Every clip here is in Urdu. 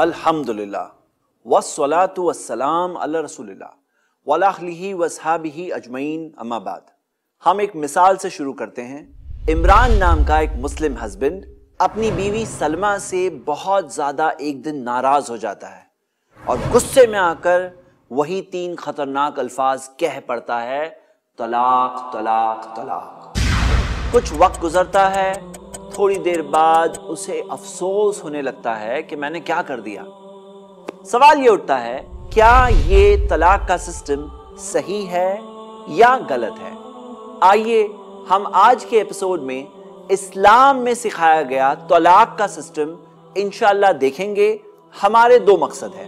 الحمد للہ وسلاۃ والسلام علی رسول اللہ ولاخلی وصحابہ اجمعین، اما بعد. ہم ایک مثال سے شروع کرتے ہیں. عمران نام کا ایک مسلم ہسبینڈ اپنی بیوی سلمہ سے بہت زیادہ ایک دن ناراض ہو جاتا ہے اور غصے میں آ کر وہی تین خطرناک الفاظ کہہ پڑتا ہے، طلاق طلاق طلاق. کچھ وقت گزرتا ہے تھوڑی دیر بعد اسے افسوس ہونے لگتا ہے کہ میں نے کیا کر دیا۔ سوال یہ اٹھتا ہے، کیا یہ طلاق کا سسٹم صحیح ہے یا غلط ہے؟ آئیے، ہم آج کے ایپیسوڈ میں اسلام میں سکھایا گیا طلاق کا سسٹم انشاءاللہ دیکھیں گے۔ ہمارے دو مقصد ہیں۔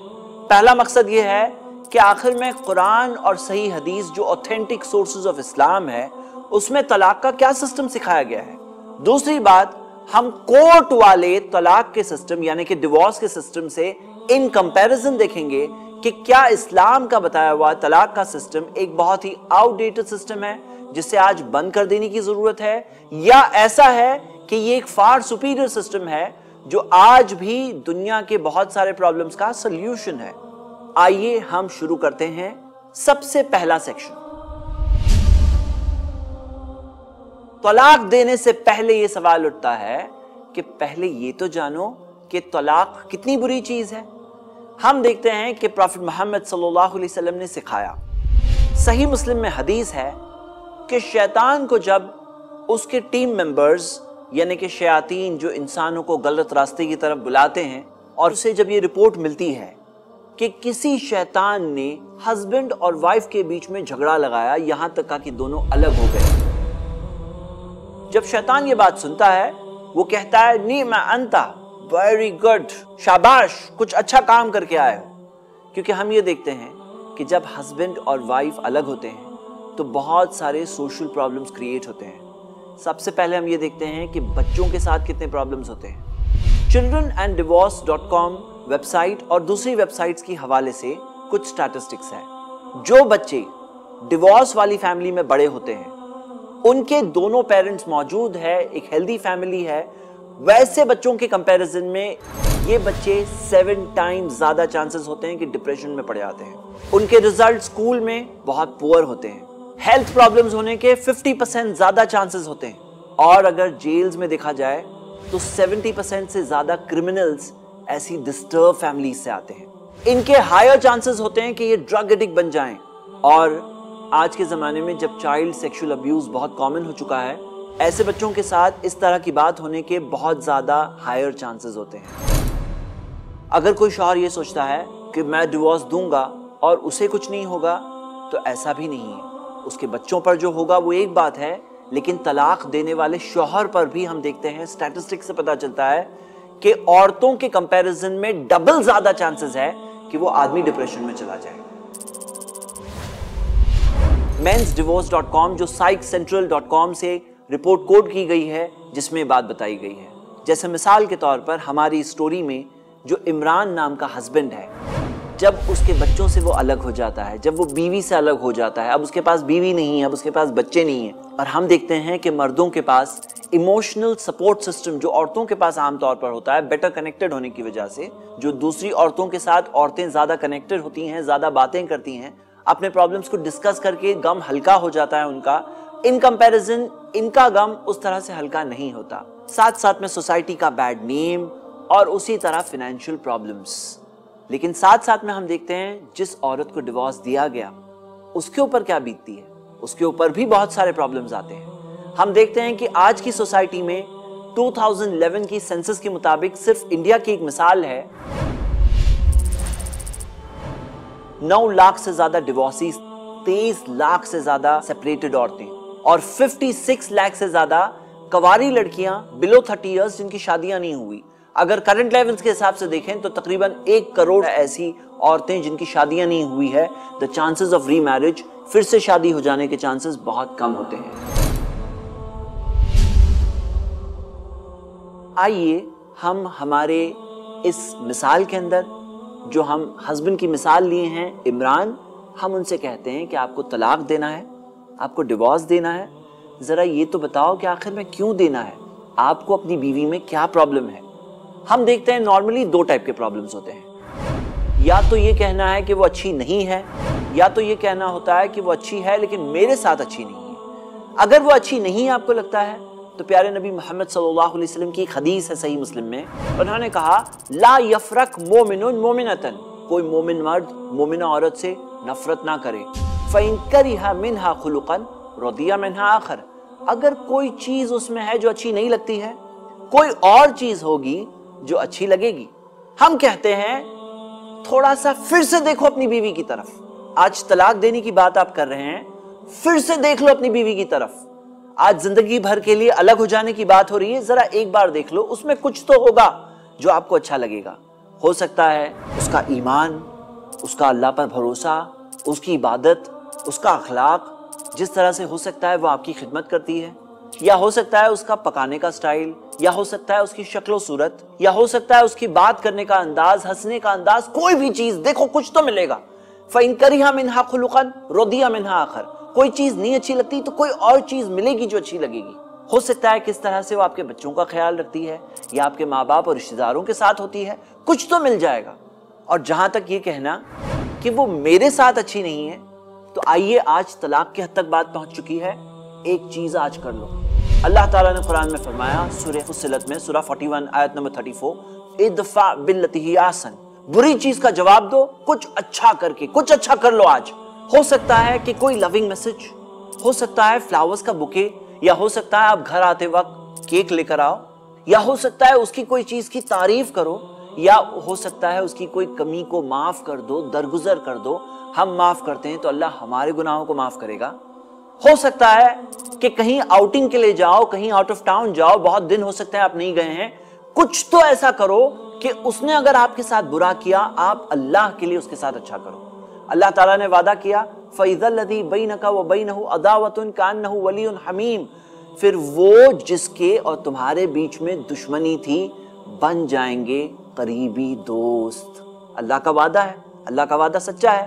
پہلا مقصد یہ ہے کہ آخر میں قرآن اور صحیح حدیث جو اوتھینٹک سورسز آف اسلام ہے اس میں طلاق کا کیا سسٹم سکھایا گیا ہے؟ دوسری بات ہم کورٹ والے طلاق کے سسٹم یعنی کہ ڈیورس کے سسٹم سے ان کمپیرزن دیکھیں گے کہ کیا اسلام کا بتایا ہوا طلاق کا سسٹم ایک بہت ہی آؤٹ ڈیٹڈ سسٹم ہے جسے آج بند کر دینے کی ضرورت ہے۔ یا ایسا ہے کہ یہ ایک فار سپیریئر سسٹم ہے جو آج بھی دنیا کے بہت سارے پرابلمز کا سلیوشن ہے۔ آئیے ہم شروع کرتے ہیں سب سے پہلا سیکشن طلاق دینے سے پہلے یہ سوال اٹھتا ہے کہ پہلے یہ تو جانو کہ طلاق کتنی بری چیز ہے۔ ہم دیکھتے ہیں کہ پروفٹ محمد صلی اللہ علیہ وسلم نے سکھایا۔ صحیح مسلم میں حدیث ہے کہ شیطان کو جب اس کے ٹیم ممبرز یعنی کہ شیاطین جو انسانوں کو غلط راستے کی طرف بلاتے ہیں اور اسے جب یہ رپورٹ ملتی ہے کہ کسی شیطان نے ہسبینڈ اور وائف کے بیچ میں جھگڑا لگایا، یہاں تک کہ دونوں الگ ہو گئے۔ جب شیطان یہ بات سنتا ہے، وہ کہتا ہے نی میں انتا ویری گڈ شاباش، کچھ اچھا کام کر کے آئے ہو. کیونکہ ہم یہ دیکھتے ہیں کہ جب ہسبینڈ اور وائف الگ ہوتے ہیں، تو بہت سارے سوشل پرابلمز کریٹ ہوتے ہیں۔ سب سے پہلے ہم یہ دیکھتے ہیں کہ بچوں کے ساتھ کتنے پرابلمز ہوتے ہیں۔ Children and divorce dot com website اور دوسری ویب سائٹس کی حوالے سے کچھ سٹیٹسٹکس ہیں۔ جو بچے ڈیورس والی فیملی میں بڑے ہوتے ہیں ان کے دونوں پیرنٹس موجود ہے ایک ہیلدی فیملی ہے۔ ویسے بچوں کے کمپیریزن میں یہ بچے سیون ٹائم زیادہ چانسز ہوتے ہیں کہ ڈپریشن میں پڑے آتے ہیں۔ ان کے ریزلٹ سکول میں بہت پور ہوتے ہیں۔ ہیلتھ پرابلمز ہونے کے ففٹی پرسینٹ زیادہ چانسز ہوتے ہیں۔ اور اگر جیلز میں دیکھا جائے تو سیونٹی پرسینٹ سے زیادہ کرمنلز ایسی ڈسٹرب فیملیز سے آتے ہیں۔ ان کے ہائر چانسز ہوتے ہیں کہ یہ ڈرگ ایڈک بن جائیں۔ اور آج کے زمانے میں جب چائلڈ سیکشل ابیوز بہت کامن ہو چکا ہے، ایسے بچوں کے ساتھ اس طرح کی بات ہونے کے بہت زیادہ ہائر چانسز ہوتے ہیں۔ اگر کوئی شوہر یہ سوچتا ہے کہ میں ڈیورس دوں گا اور اسے کچھ نہیں ہوگا، تو ایسا بھی نہیں ہے۔ اس کے بچوں پر جو ہوگا وہ ایک بات ہے، لیکن طلاق دینے والے شوہر پر بھی ہم دیکھتے ہیں سٹیٹسٹک سے پتا چلتا ہے کہ عورتوں کے کمپیریزن میں ڈبل زیادہ چانسز ہے کہ وہ آدمی ڈپریشن میں چلا جائے۔ مینس ڈیورس ڈاٹ کام جو سائک سینٹرل ڈاٹ کام سے رپورٹ کوڈ کی گئی ہے، جس میں بات بتائی گئی ہے۔ جیسے مثال کے طور پر ہماری سٹوری میں جو عمران نام کا ہسبینڈ ہے، جب اس کے بچوں سے وہ الگ ہو جاتا ہے، جب وہ بیوی سے الگ ہو جاتا ہے، اب اس کے پاس بیوی نہیں ہے، اب اس کے پاس بچے نہیں ہیں۔ اور ہم دیکھتے ہیں کہ مردوں کے پاس ایموشنل سپورٹ سسٹم جو عورتوں کے پاس عام طور پر ہوتا ہے بیٹر کنیکٹڈ ہونے کی وجہ سے، جو دوسری عورتوں کے ساتھ عورتیں زیادہ کنیکٹڈ ہوتی ہیں، زیادہ باتیں کرتی ہیں اپنے پرابلمس کو ڈسکس کر کے غم ہلکا ہو جاتا ہے ان کا۔ ان کمپیریزن ان کا غم اس طرح سے ہلکا نہیں ہوتا۔ ساتھ ساتھ میں سوسائٹی کا بیڈ نیم اور اسی طرح فینینشل پرابلمس لیکن ساتھ ساتھ میں ہم دیکھتے ہیں جس عورت کو ڈیورس دیا گیا، اس کے اوپر کیا بیتتی ہے؟ اس کے اوپر بھی بہت سارے پرابلمز آتے ہیں۔ ہم دیکھتے ہیں کہ آج کی سوسائٹی میں 2011 کی سینسس کے مطابق صرف انڈیا کی ایک مثال ہے۔ نو لاکھ سے زیادہ ڈیورسیز تیس لاکھ سے زیادہ سیپریٹڈ عورتیں اور ففٹی سکس لاکھ سے زیادہ کواری لڑکیاں بلو تھرٹی ایئرس جن کی شادیاں نہیں ہوئی۔ اگر کرنٹ لیولز کے حساب سے دیکھیں تو تقریباً ایک کروڑ ایسی عورتیں جن کی شادیاں نہیں ہوئی ہے۔ The chances of remarriage پھر سے شادی ہو جانے کے چانسز بہت کم ہوتے ہیں۔ آئیے ہم ہمارے اس مثال کے اندر جو ہم ہسبینڈ کی مثال لیے ہیں، عمران، ہم ان سے کہتے ہیں کہ آپ کو طلاق دینا ہے، آپ کو ڈیورس دینا ہے۔ ذرا یہ تو بتاؤ کہ آخر میں کیوں دینا ہے؟ آپ کو اپنی بیوی میں کیا پرابلم ہے؟ ہم دیکھتے ہیں نارملی دو ٹائپ کے پرابلمز ہوتے ہیں۔ یا تو یہ کہنا ہے کہ وہ اچھی نہیں ہے، یا تو یہ کہنا ہوتا ہے کہ وہ اچھی ہے لیکن میرے ساتھ اچھی نہیں ہے۔ اگر وہ اچھی نہیں آپ کو لگتا ہے؟ تو پیارے نبی محمد صلی اللہ علیہ وسلم کی ایک حدیث ہے صحیح مسلم میں، انہوں نے کہا، لا یفرق مومن مومنتن کوئی مومن مرد مومنہ عورت سے نفرت نہ کرے۔ فَإِن كَرِهَا مِنْهَا خُلُقًا، رَضِيَ مِنْهَا آخر۔ اگر کوئی چیز اس میں ہے جو اچھی نہیں لگتی ہے، کوئی اور چیز ہوگی جو اچھی لگے گی۔ ہم کہتے ہیں، تھوڑا سا پھر سے دیکھو اپنی بیوی کی طرف۔ آج طلاق دینے کی بات آپ کر رہے ہیں، پھر سے دیکھ لو اپنی بیوی کی طرف۔ آج زندگی بھر کے لیے الگ ہو جانے کی بات ہو رہی ہے، ذرا ایک بار دیکھ لو، اس میں کچھ تو ہوگا جو آپ کو اچھا لگے گا۔ ہو سکتا ہے اس کا ایمان، اس کا اللہ پر بھروسہ، اس کی عبادت، اس کا اخلاق، جس طرح سے ہو سکتا ہے وہ آپ کی خدمت کرتی ہے۔ یا ہو سکتا ہے اس کا پکانے کا سٹائل، یا ہو سکتا ہے اس کی شکل و صورت، یا ہو سکتا ہے اس کی بات کرنے کا انداز، ہنسنے کا انداز، کوئی بھی چیز، دیکھو کچھ تو ملے گا۔ فَإِن كَرِهَا مِنْهَا خُلُقًا، رُضِيَ مِنْهَا آخر۔ کوئی چیز نہیں اچھی لگتی، تو کوئی اور چیز ملے گی جو اچھی لگے گی۔ ہو سکتا ہے کس طرح سے وہ آپ کے بچوں کا خیال رکھتی ہے یا آپ کے ماں باپ اور رشتہ داروں کے ساتھ ہوتی ہے، کچھ تو مل جائے گا۔ اور جہاں تک یہ کہنا کہ وہ میرے ساتھ اچھی نہیں ہے، تو آئیے آج طلاق کے حد تک بات پہنچ چکی ہے۔ ایک چیز آج کر لو۔ اللہ تعالیٰ نے قرآن میں فرمایا، سورہ فصلت میں، سورہ 41 آیت نمبر 34 ادفع باللتی آسن بری چیز کا جواب دو، کچھ اچھا کر کے، کچھ اچھا کر لو آج۔ ہو سکتا ہے کہ کوئی لونگ میسج ہو سکتا ہے فلاورز کا بکے یا ہو سکتا ہے آپ گھر آتے وقت کیک لے کر آؤ، یا ہو سکتا ہے اس کی کوئی چیز کی تعریف کرو، یا ہو سکتا ہے اس کی کوئی کمی کو معاف کر دو، درگزر کر دو، ہم معاف کرتے ہیں تو اللہ ہمارے گناہوں کو معاف کرے گا۔ ہو سکتا ہے کہ کہیں آؤٹنگ کے لیے جاؤ، کہیں آؤٹ آف ٹاؤن جاؤ، بہت دن ہو سکتا ہے آپ نہیں گئے ہیں۔ کچھ تو ایسا کرو کہ اس نے اگر آپ کے ساتھ برا کیا، آپ اللہ کے لیے اس کے ساتھ اچھا کرو۔ اللہ تعالیٰ نے وعدہ کیا، فَإِذَا الَّذِي بَيْنَكَ وَبَيْنَهُ عَدَاوَةٌ كَأَنَّهُ وَلِيٌ حَمِيمٌ۔ پھر وہ جس کے اور تمہارے بیچ میں دشمنی تھی، بن جائیں گے قریبی دوست۔ اللہ کا وعدہ ہے، اللہ کا وعدہ سچا ہے۔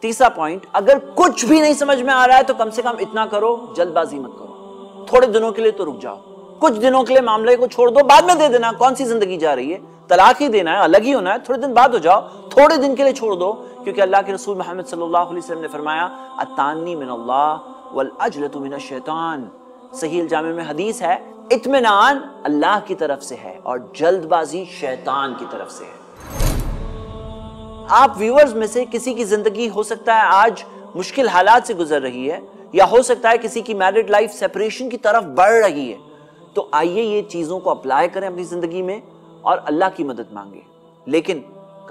تیسرا پوائنٹ اگر کچھ بھی نہیں سمجھ میں آ رہا ہے تو کم سے کم اتنا کرو جلد بازی مت کرو۔ تھوڑے دنوں کے لیے تو رک جاؤ۔ کچھ دنوں کے لیے معاملے کو چھوڑ دو، بعد میں دے دینا، کون سی زندگی جا رہی ہے؟ طلاق ہی دینا ہے، الگ ہی ہونا ہے، تھوڑے دن بعد ہو جاؤ، تھوڑے دن کے لیے چھوڑ دو۔ کیونکہ اللہ کے رسول محمد صلی اللہ علیہ وسلم نے فرمایا اتانی من اللہ والعجلت من الشیطان. صحیح الجامع میں حدیث ہے، اطمینان اللہ کی طرف سے ہے اور جلد بازی شیطان کی طرف سے ہے۔ آپ ویورز میں سے کسی کی زندگی ہو سکتا ہے آج مشکل حالات سے گزر رہی ہے، یا ہو سکتا ہے کسی کی میرڈ لائف سیپریشن کی طرف بڑھ رہی ہے۔ تو آئیے یہ چیزوں کو اپلائی کریں اپنی زندگی میں اور اللہ کی مدد مانگے لیکن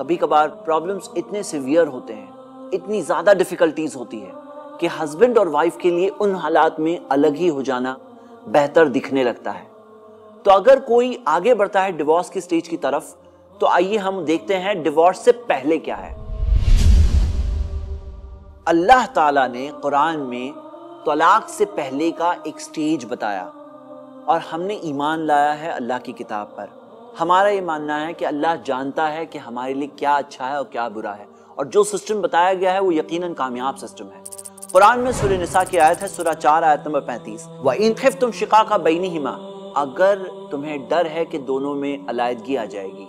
کبھی کبھار پرابلمز اتنے سیویئر ہوتے ہیں، اتنی زیادہ ڈیفیکلٹیز ہوتی ہے کہ ہسبینڈ اور وائف کے لیے ان حالات میں الگ ہی ہو جانا بہتر دکھنے لگتا ہے۔ تو اگر کوئی آگے بڑھتا ہے ڈیورس کی سٹیج کی طرف، تو آئیے ہم دیکھتے ہیں ڈیورس سے پہلے کیا ہے۔ اللہ تعالیٰ نے قرآن میں طلاق سے پہلے کا ایک سٹیج بتایا اور ہم نے ایمان لایا ہے اللہ کی کتاب پر۔ ہمارا یہ ماننا ہے کہ اللہ جانتا ہے کہ ہمارے لیے کیا اچھا ہے اور کیا برا ہے۔ اور جو سسٹم بتایا گیا ہے وہ یقیناً کامیاب سسٹم ہے۔ قرآن میں سورہ نساء کی آیت ہے، سورہ چار، آیت نمبر پینتیس۔ وَإِن خِفْتُمْ شِقَاقَ بَيْنِهِمَا، اگر تمہیں ڈر ہے کہ دونوں میں علیحدگی آ جائے گی،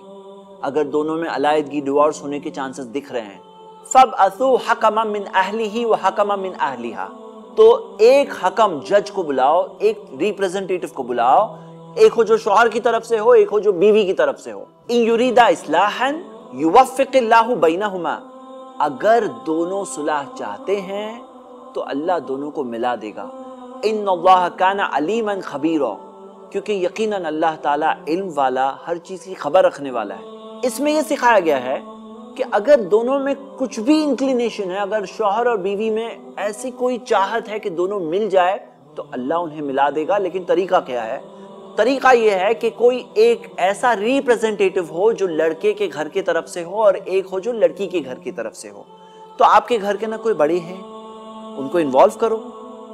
اگر دونوں میں علیحدگی ڈیورس ہونے کے چانسز دکھ رہے ہیں۔ فَبْعَثُوا حَكَمًا مِنْ أَهْلِهِ وَحَكَمًا مِنْ أَهْلِهَا۔ تو ایک حکم جج کو بلاؤ، ایک ریپریزنٹیٹو کو بلاؤ ایک ہو جو شوہر کی طرف سے ہو، ایک ہو جو بیوی کی طرف سے ہو۔ ان یریدا اصلاحا یوفق اللہ بینہما۔ اگر دونوں صلح چاہتے ہیں، تو اللہ دونوں کو ملا دے گا۔ ان اللہ کان علیما خبیرا۔ کیونکہ یقیناً اللہ تعالیٰ علم والا، ہر چیز کی خبر رکھنے والا ہے۔ اس میں یہ سکھایا گیا ہے کہ اگر دونوں میں کچھ بھی انکلینیشن ہے، اگر شوہر اور بیوی میں ایسی کوئی چاہت ہے کہ دونوں مل جائے، تو اللہ انہیں ملا دے گا۔ لیکن طریقہ کیا ہے؟ طریقہ یہ ہے کہ کوئی ایک ایسا ریپریزنٹیٹو ہو جو لڑکے کے گھر کی طرف سے ہو اور ایک ہو جو لڑکی کے گھر کی طرف سے ہو۔ تو آپ کے گھر کے نہ کوئی بڑے ہیں، ان کو انوالو کرو۔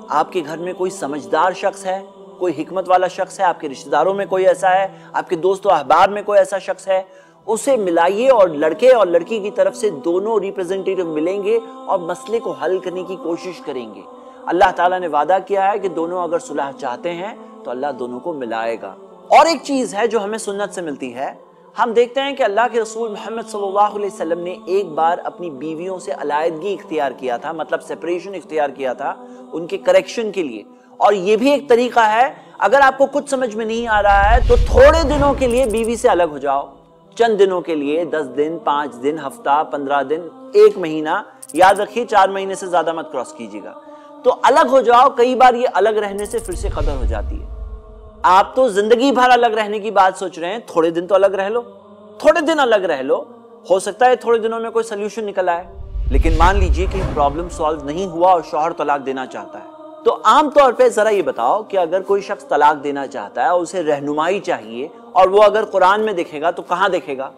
آپ کے گھر میں کوئی سمجھدار شخص ہے، کوئی حکمت والا شخص ہے، آپ کے رشتہ داروں میں کوئی ایسا ہے، آپ کے دوست و احباب میں کوئی ایسا شخص ہے، اسے ملائیے اور لڑکے اور لڑکی کی طرف سے دونوں ریپریزنٹیٹو ملیں گے اور مسئلے کو حل کرنے کی کوشش کریں گے۔ اللہ تعالیٰ نے وعدہ کیا ہے کہ دونوں اگر صلح چاہتے ہیں تو اللہ دونوں کو ملائے گا۔ اور ایک چیز ہے جو ہمیں سنت سے ملتی ہے۔ ہم دیکھتے ہیں کہ اللہ کے رسول محمد صلی اللہ علیہ وسلم نے ایک بار اپنی بیویوں سے علیحدگی اختیار کیا تھا مطلب سیپریشن اختیار کیا تھا ان کے کریکشن کے لیے۔ اور یہ بھی ایک طریقہ ہے، اگر آپ کو کچھ سمجھ میں نہیں آ رہا ہے تو تھوڑے دنوں کے لیے بیوی سے الگ ہو جاؤ۔ چند دنوں کے لیے، دس دن، پانچ دن، ہفتہ، پندرہ دن، ایک مہینہ، یاد رکھیے، چار مہینے سے زیادہ مت کراس کیجیے گا۔ تو الگ ہو جاؤ، کئی بار یہ الگ رہنے سے پھر سے قدر ہو جاتی ہے۔ آپ تو زندگی بھر الگ رہنے کی بات سوچ رہے ہیں، تھوڑے دن تو الگ رہ لو۔ تھوڑے دن الگ رہ لو۔ ہو سکتا ہے تھوڑے دنوں میں کوئی سلیوشن نکل آئے۔ لیکن مان لیجیے کہ پرابلم سالو نہیں ہوا اور شوہر طلاق دینا چاہتا ہے۔ تو عام طور پہ ذرا یہ بتاؤ کہ اگر کوئی شخص طلاق دینا چاہتا ہے اسے رہنمائی چاہیے اور وہ اگر قرآن میں دیکھے گا تو کہاں دیکھے گا؟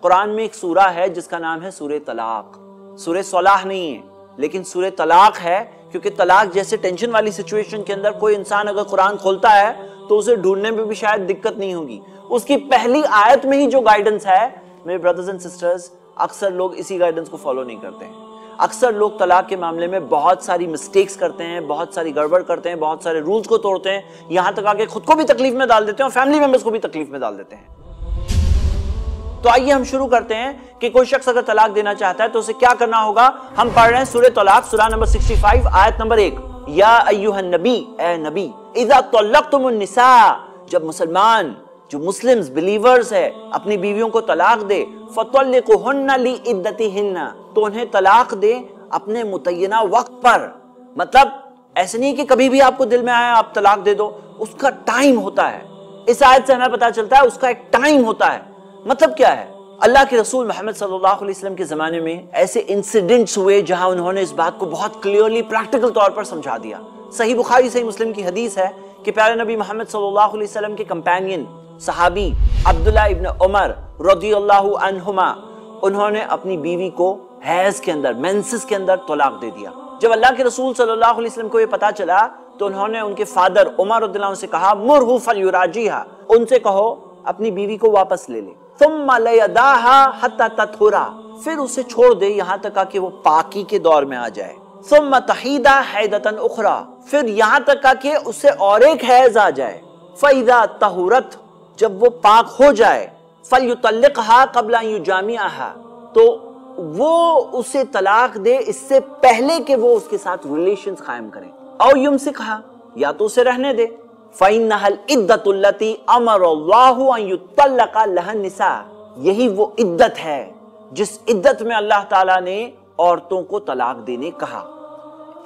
قرآن میں ایک سورہ ہے جس کا نام ہے سورہ طلاق۔ سورہ صلاح نہیں ہے، لیکن سورہ طلاق ہے کیونکہ طلاق جیسے ٹینشن والی سچویشن کے اندر کوئی انسان اگر قرآن کھولتا ہے تو اسے ڈھونڈنے میں بھی شاید دقت نہیں ہوگی۔ اس کی پہلی آیت میں ہی جو گائیڈنس ہے، میرے بردرز اینڈ سسٹرز اکثر لوگ اسی گائیڈنس کو فالو نہیں کرتے ہیں۔ اکثر لوگ طلاق کے معاملے میں بہت ساری مسٹیکس کرتے ہیں، بہت ساری گڑبڑ کرتے ہیں، بہت سارے رولز کو توڑتے ہیں، یہاں تک آگے خود کو بھی تکلیف میں ڈال دیتے ہیں اور فیملی ممبرز کو بھی تکلیف میں ڈال دیتے ہیں۔ تو آئیے ہم شروع کرتے ہیں کہ کوئی شخص اگر طلاق دینا چاہتا ہے تو اسے کیا کرنا ہوگا؟ ہم پڑھ رہے ہیں سورہ طلاق، سورہ نمبر 65 آیت نمبر 1 یا ایوہ النبی، اے نبی، اذا طلقتم النساء، جب مسلمان، جو مسلمز بلیورز ہے، اپنی بیویوں کو طلاق دے فَطَلِّقُهُنَّ لِعِدَّتِهِنَّ تو انہیں طلاق دے اپنے متینہ وقت پر۔ مطلب ایسے نہیں کہ کبھی بھی آپ کو دل میں آیا آپ طلاق دے دو، اس کا ٹائم ہوتا ہے۔ اس آیت سے ہمیں پتا چلتا ہے، اس کا ایک ٹائم ہوتا ہے۔ مطلب کیا ہے؟ اللہ کے رسول محمد صلی اللہ علیہ وسلم کے زمانے میں ایسے انسیڈنٹس ہوئے جہاں انہوں نے اس بات کو بہت کلیئرلی پریکٹیکل طور پر سمجھا دیا۔ صحیح بخاری، صحیح مسلم کی حدیث ہے کہ پیارے نبی محمد صلی اللہ علیہ وسلم کے کمپینین صحابی عبداللہ ابن عمر رضی اللہ عنہما، انہوں نے اپنی بیوی کو حیض کے اندر مینسس کے اندر طلاق دے دیا۔ جب اللہ کے رسول صلی اللہ علیہ وسلم کو یہ پتا چلا تو انہوں نے ان کے فادر عمر رضی اللہ عنہ سے کہا، مرہو فلیراجیہا۔ ان سے کہو، اپنی بیوی کو واپس لے لے۔ ثم لیداها حتی تطہرا پھر اسے چھوڑ دے یہاں تک کہ وہ پاکی کے دور میں آ جائے۔ ثم تحیدہ حیدتا اخرى پھر یہاں تک کہ اسے اور ایک حیض آ جائے۔ فَإِذَا تَحُرَتْ، جب وہ پاک ہو جائے، فَلْيُطَلِّقْهَا قَبْلَ يُجَامِعَهَا۔ تو وہ اسے طلاق دے، اس سے پہلے کہ وہ اس کے ساتھ ریلیشنز قائم کریں۔ او يُمْسِقْهَا یا تو اسے رہنے دے۔ فَإِنَّهَا الْإِدَّةُ الَّتِي أَمَرَ اللَّهُ أَن يُطَّلَّقَ لَهَا النِّسَاء۔ یہی وہ عدت ہے، جس عدت میں اللہ تعالیٰ نے عورتوں کو طلاق دینے کہا۔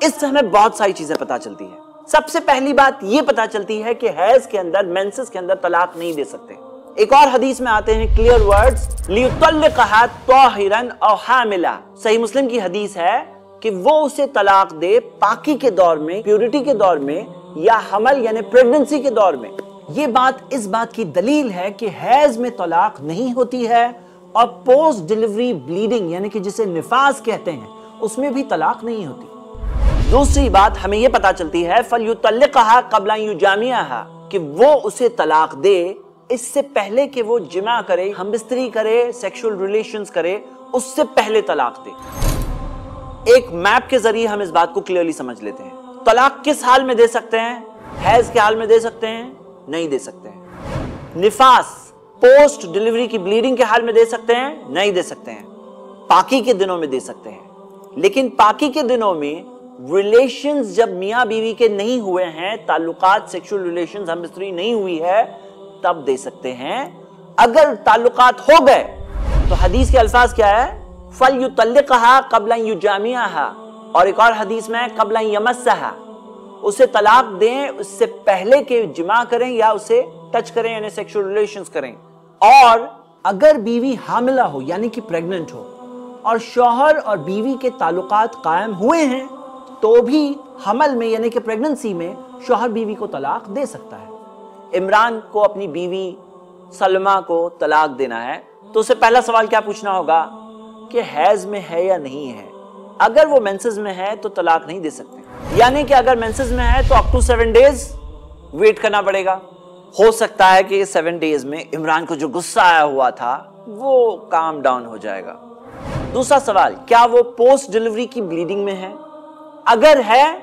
اس سے ہمیں بہت ساری چیزیں پتا چلتی ہیں۔ سب سے پہلی بات یہ پتا چلتی ہے کہ حیض کے اندر، مینسس کے اندر طلاق نہیں دے سکتے۔ ایک اور حدیث میں آتے ہیں کلیئر ورڈز لِيُطَلِّقَهَا طَاهِرًا أَوْ حَامِلًا۔ صحیح مسلم کی حدیث ہے کہ وہ اسے طلاق دے، پاکی کے دور میں پیورٹی کے دور میں یا حمل یعنی پریگننسی کے دور میں۔ یہ بات اس بات کی دلیل ہے کہ حیض میں طلاق نہیں ہوتی ہے اور پوسٹ ڈیلیوری بلیڈنگ یعنی کہ جسے نفاس کہتے ہیں، اس میں بھی طلاق نہیں ہوتی۔ دوسری بات ہمیں یہ پتا چلتی ہے، فَلْيُطَلِّقَهَا قَبْلَ يُجَامِعَهَا، کہ وہ اسے طلاق دے، اس سے پہلے کہ وہ جمع کرے، ہمبستری کرے سیکشل ریلیشنز کرے، اس سے پہلے طلاق دے۔ ایک میپ کے ذریعے ہم اس بات کو کلیئرلی سمجھ لیتے ہیں۔ طلاق کس حال میں دے سکتے ہیں؟ حیض کے حال میں دے سکتے ہیں؟ نہیں دے سکتے ہیں۔ نفاس پوسٹ ڈیلیوری کی بلیڈنگ کے حال میں دے سکتے ہیں؟ نہیں دے سکتے ہیں۔ پاکی کے دنوں میں دے سکتے ہیں۔ لیکن پاکی کے دنوں میں ریلیشنز جب میاں بیوی کے نہیں ہوئے ہیں، تعلقات سیکشل ریلیشنز ہم بستری نہیں ہوئی ہے، تب دے سکتے ہیں۔ اگر تعلقات ہو گئے، تو حدیث کے الفاظ کیا ہے؟ فَلْيُطَلِّقَهَا قَبْلًا يُجَامِعَهَا۔ اور ایک اور حدیث میں قبل یمسہا، اسے طلاق دیں، اس سے پہلے کہ جمع کریں یا اسے ٹچ کریں یعنی سیکشل ریلیشنز کریں۔ اور اگر بیوی حاملہ ہو یعنی کہ پریگننٹ ہو، اور شوہر اور بیوی کے تعلقات قائم ہوئے ہیں، تو بھی حمل میں یعنی کہ پریگننسی میں، شوہر بیوی کو طلاق دے سکتا ہے۔ عمران کو اپنی بیوی سلمہ کو طلاق دینا ہے۔ تو اسے پہلا سوال کیا پوچھنا ہوگا کہ حیض میں ہے یا نہیں ہے؟ اگر وہ مینسز میں ہے تو طلاق نہیں دے سکتے۔ یعنی کہ اگر مینسز میں ہے تو up to seven days wait کرنا پڑے گا۔ ہو سکتا ہے کہ سیون ڈیز میں عمران کو جو غصہ آیا ہوا تھا، وہ کام ڈاؤن ہو جائے گا۔ دوسرا سوال، کیا وہ پوسٹ ڈیلیوری کی بلیڈنگ میں ہے؟ اگر ہے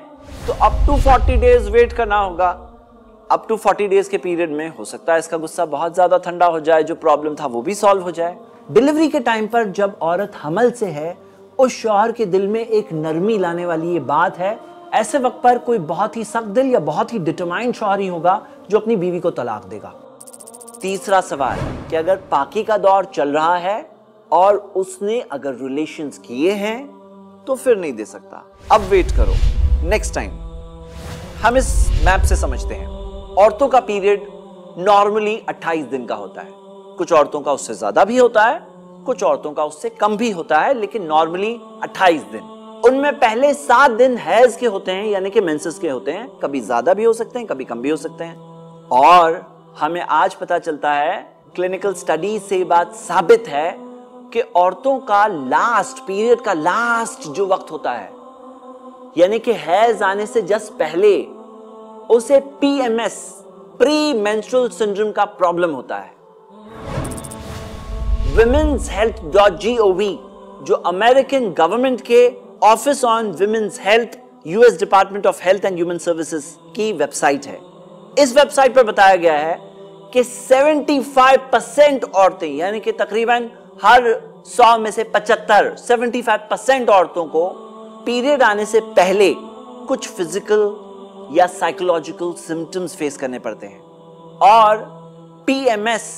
تو up to forty days wait کرنا ہوگا۔ اپ ٹو فورٹی ڈیز کے پیریڈ میں ہو سکتا ہے اس کا غصہ بہت زیادہ ٹھنڈا ہو جائے، جو پرابلم تھا وہ بھی سالو ہو جائے۔ ڈیلیوری کے ٹائم پر جب عورت حمل سے ہے اس شوہر کے دل میں ایک نرمی لانے والی یہ بات ہے، ایسے وقت پر کوئی بہت ہی سخت دل یا بہت ہی ڈٹرمائنڈ شوہر ہی ہوگا جو اپنی بیوی کو طلاق دے گا۔ تیسرا سوال، کہ اگر پاکی کا دور چل رہا ہے اور اس نے اگر ریلیشنز کیے ہیں تو پھر نہیں دے سکتا۔ اب ویٹ کرو۔ نیکسٹ ٹائم ہم اس میپ سے سمجھتے ہیں۔ عورتوں کا پیریڈ نارملی اٹھائیس دن کا ہوتا ہے۔ کچھ عورتوں کا اس سے زیادہ بھی ہوتا ہے۔ کچھ عورتوں کا اس سے کم بھی ہوتا ہے، لیکن نارملی اٹھائیس دن۔ ان میں پہلے سات دن حیض کے ہوتے ہیں یعنی کہ مینسس کے ہوتے ہیں۔ کبھی زیادہ بھی ہو سکتے ہیں، کبھی کم بھی ہو سکتے ہیں۔ اور ہمیں آج پتا چلتا ہے کلینکل سٹڈی سے بات ثابت ہے کہ عورتوں کا لاسٹ پیریڈ کا لاسٹ جو وقت ہوتا ہے یعنی کہ حیض آنے سے جس پہلے، اسے P M S pre menstrual syndrome کا پرابلم ہوتا ہے۔ Women's health dot G O V جو امریکن گورنمنٹ کے office on women's health U S department of health and human services کی ویب سائٹ ہے۔ اس ویب سائٹ پر بتایا گیا ہے کہ سیونٹی فائیو پرسینٹ عورتیں یعنی کہ تقریباً ہر سو میں سے پچہتر سیونٹی فائیو پرسینٹ عورتوں کو پیریڈ آنے سے پہلے کچھ فزیکل یا سائیکولوجیکل سمٹمز فیس کرنے پڑتے ہیں۔ اور P M S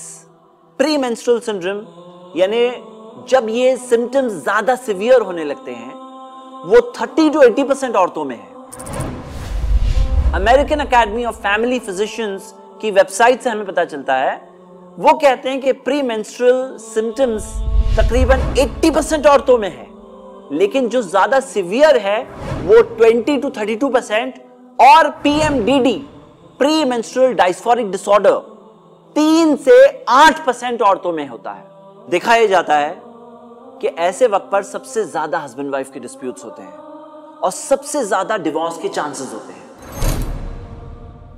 pre menstrual syndrome یعنی جب یہ سمٹمز زیادہ سیویئر ہونے لگتے ہیں، وہ تھرٹی ٹو ایٹی پرسینٹ عورتوں میں ہے American academy of family physicians کی ویب سائٹ سے ہمیں پتا چلتا ہے، وہ کہتے ہیں کہ پری مینسٹرل سمٹمز تقریباً ایٹی پرسینٹ عورتوں میں ہے لیکن جو زیادہ سیویئر ہے، وہ twenty to thirty two percent اور P M D D premenstrual dysphoric disorder تین سے آٹھ پرسینٹ عورتوں میں ہوتا ہے۔ دکھایا جاتا ہے کہ ایسے وقت پر سب سے زیادہ ہسبینڈ وائف کے ڈسپیوٹس ہوتے ہیں اور سب سے زیادہ ڈیوارس کے چانسز ہوتے ہیں۔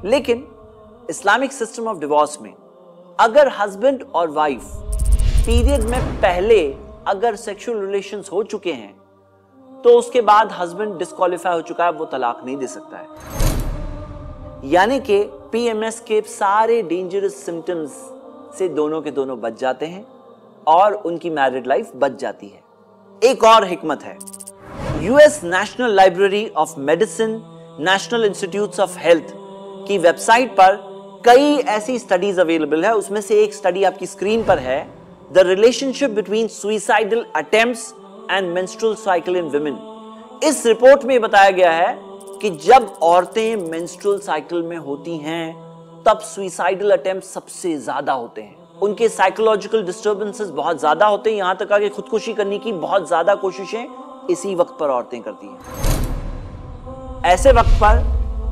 لیکن اسلامک سسٹم آف ڈیوارس میں اگر ہسبینڈ اور وائف پیریڈ میں پہلے اگر سیکشل ریلیشنز ہو چکے ہیں تو اس کے بعد ہسبینڈ ڈسکوالیفائی ہو چکا ہے، وہ طلاق نہیں دے سکتا ہے۔ یعنی کہ پی ایم ایس کے سارے ڈینجرس سمٹمز سے دونوں کے دونوں بچ جاتے ہیں۔ اور ان کی میرڈ لائف بچ جاتی ہے۔ ایک اور حکمت ہے۔ U S national library of medicine national institutes of health کی ویب سائٹ پر کئی ایسی سٹڈیز اویلیبل ہے اس میں سے ایک سٹڈی آپ کی سکرین پر ہے۔ The relationship between suicidal attempts and menstrual cycle in women us report میں بتایا گیا ہے کہ جب عورتیں مینسٹرل سائیکل میں ہوتی ہیں، تب سوئسائڈل اٹیمپٹ سب سے زیادہ ہوتے ہیں۔ ان کے سائیکولوجیکل ڈسٹربنسز بہت زیادہ ہوتے ہیں، یہاں تک کہ خودکشی کرنے کی بہت زیادہ کوششیں اسی وقت پر عورتیں کرتی ہیں۔ ایسے وقت پر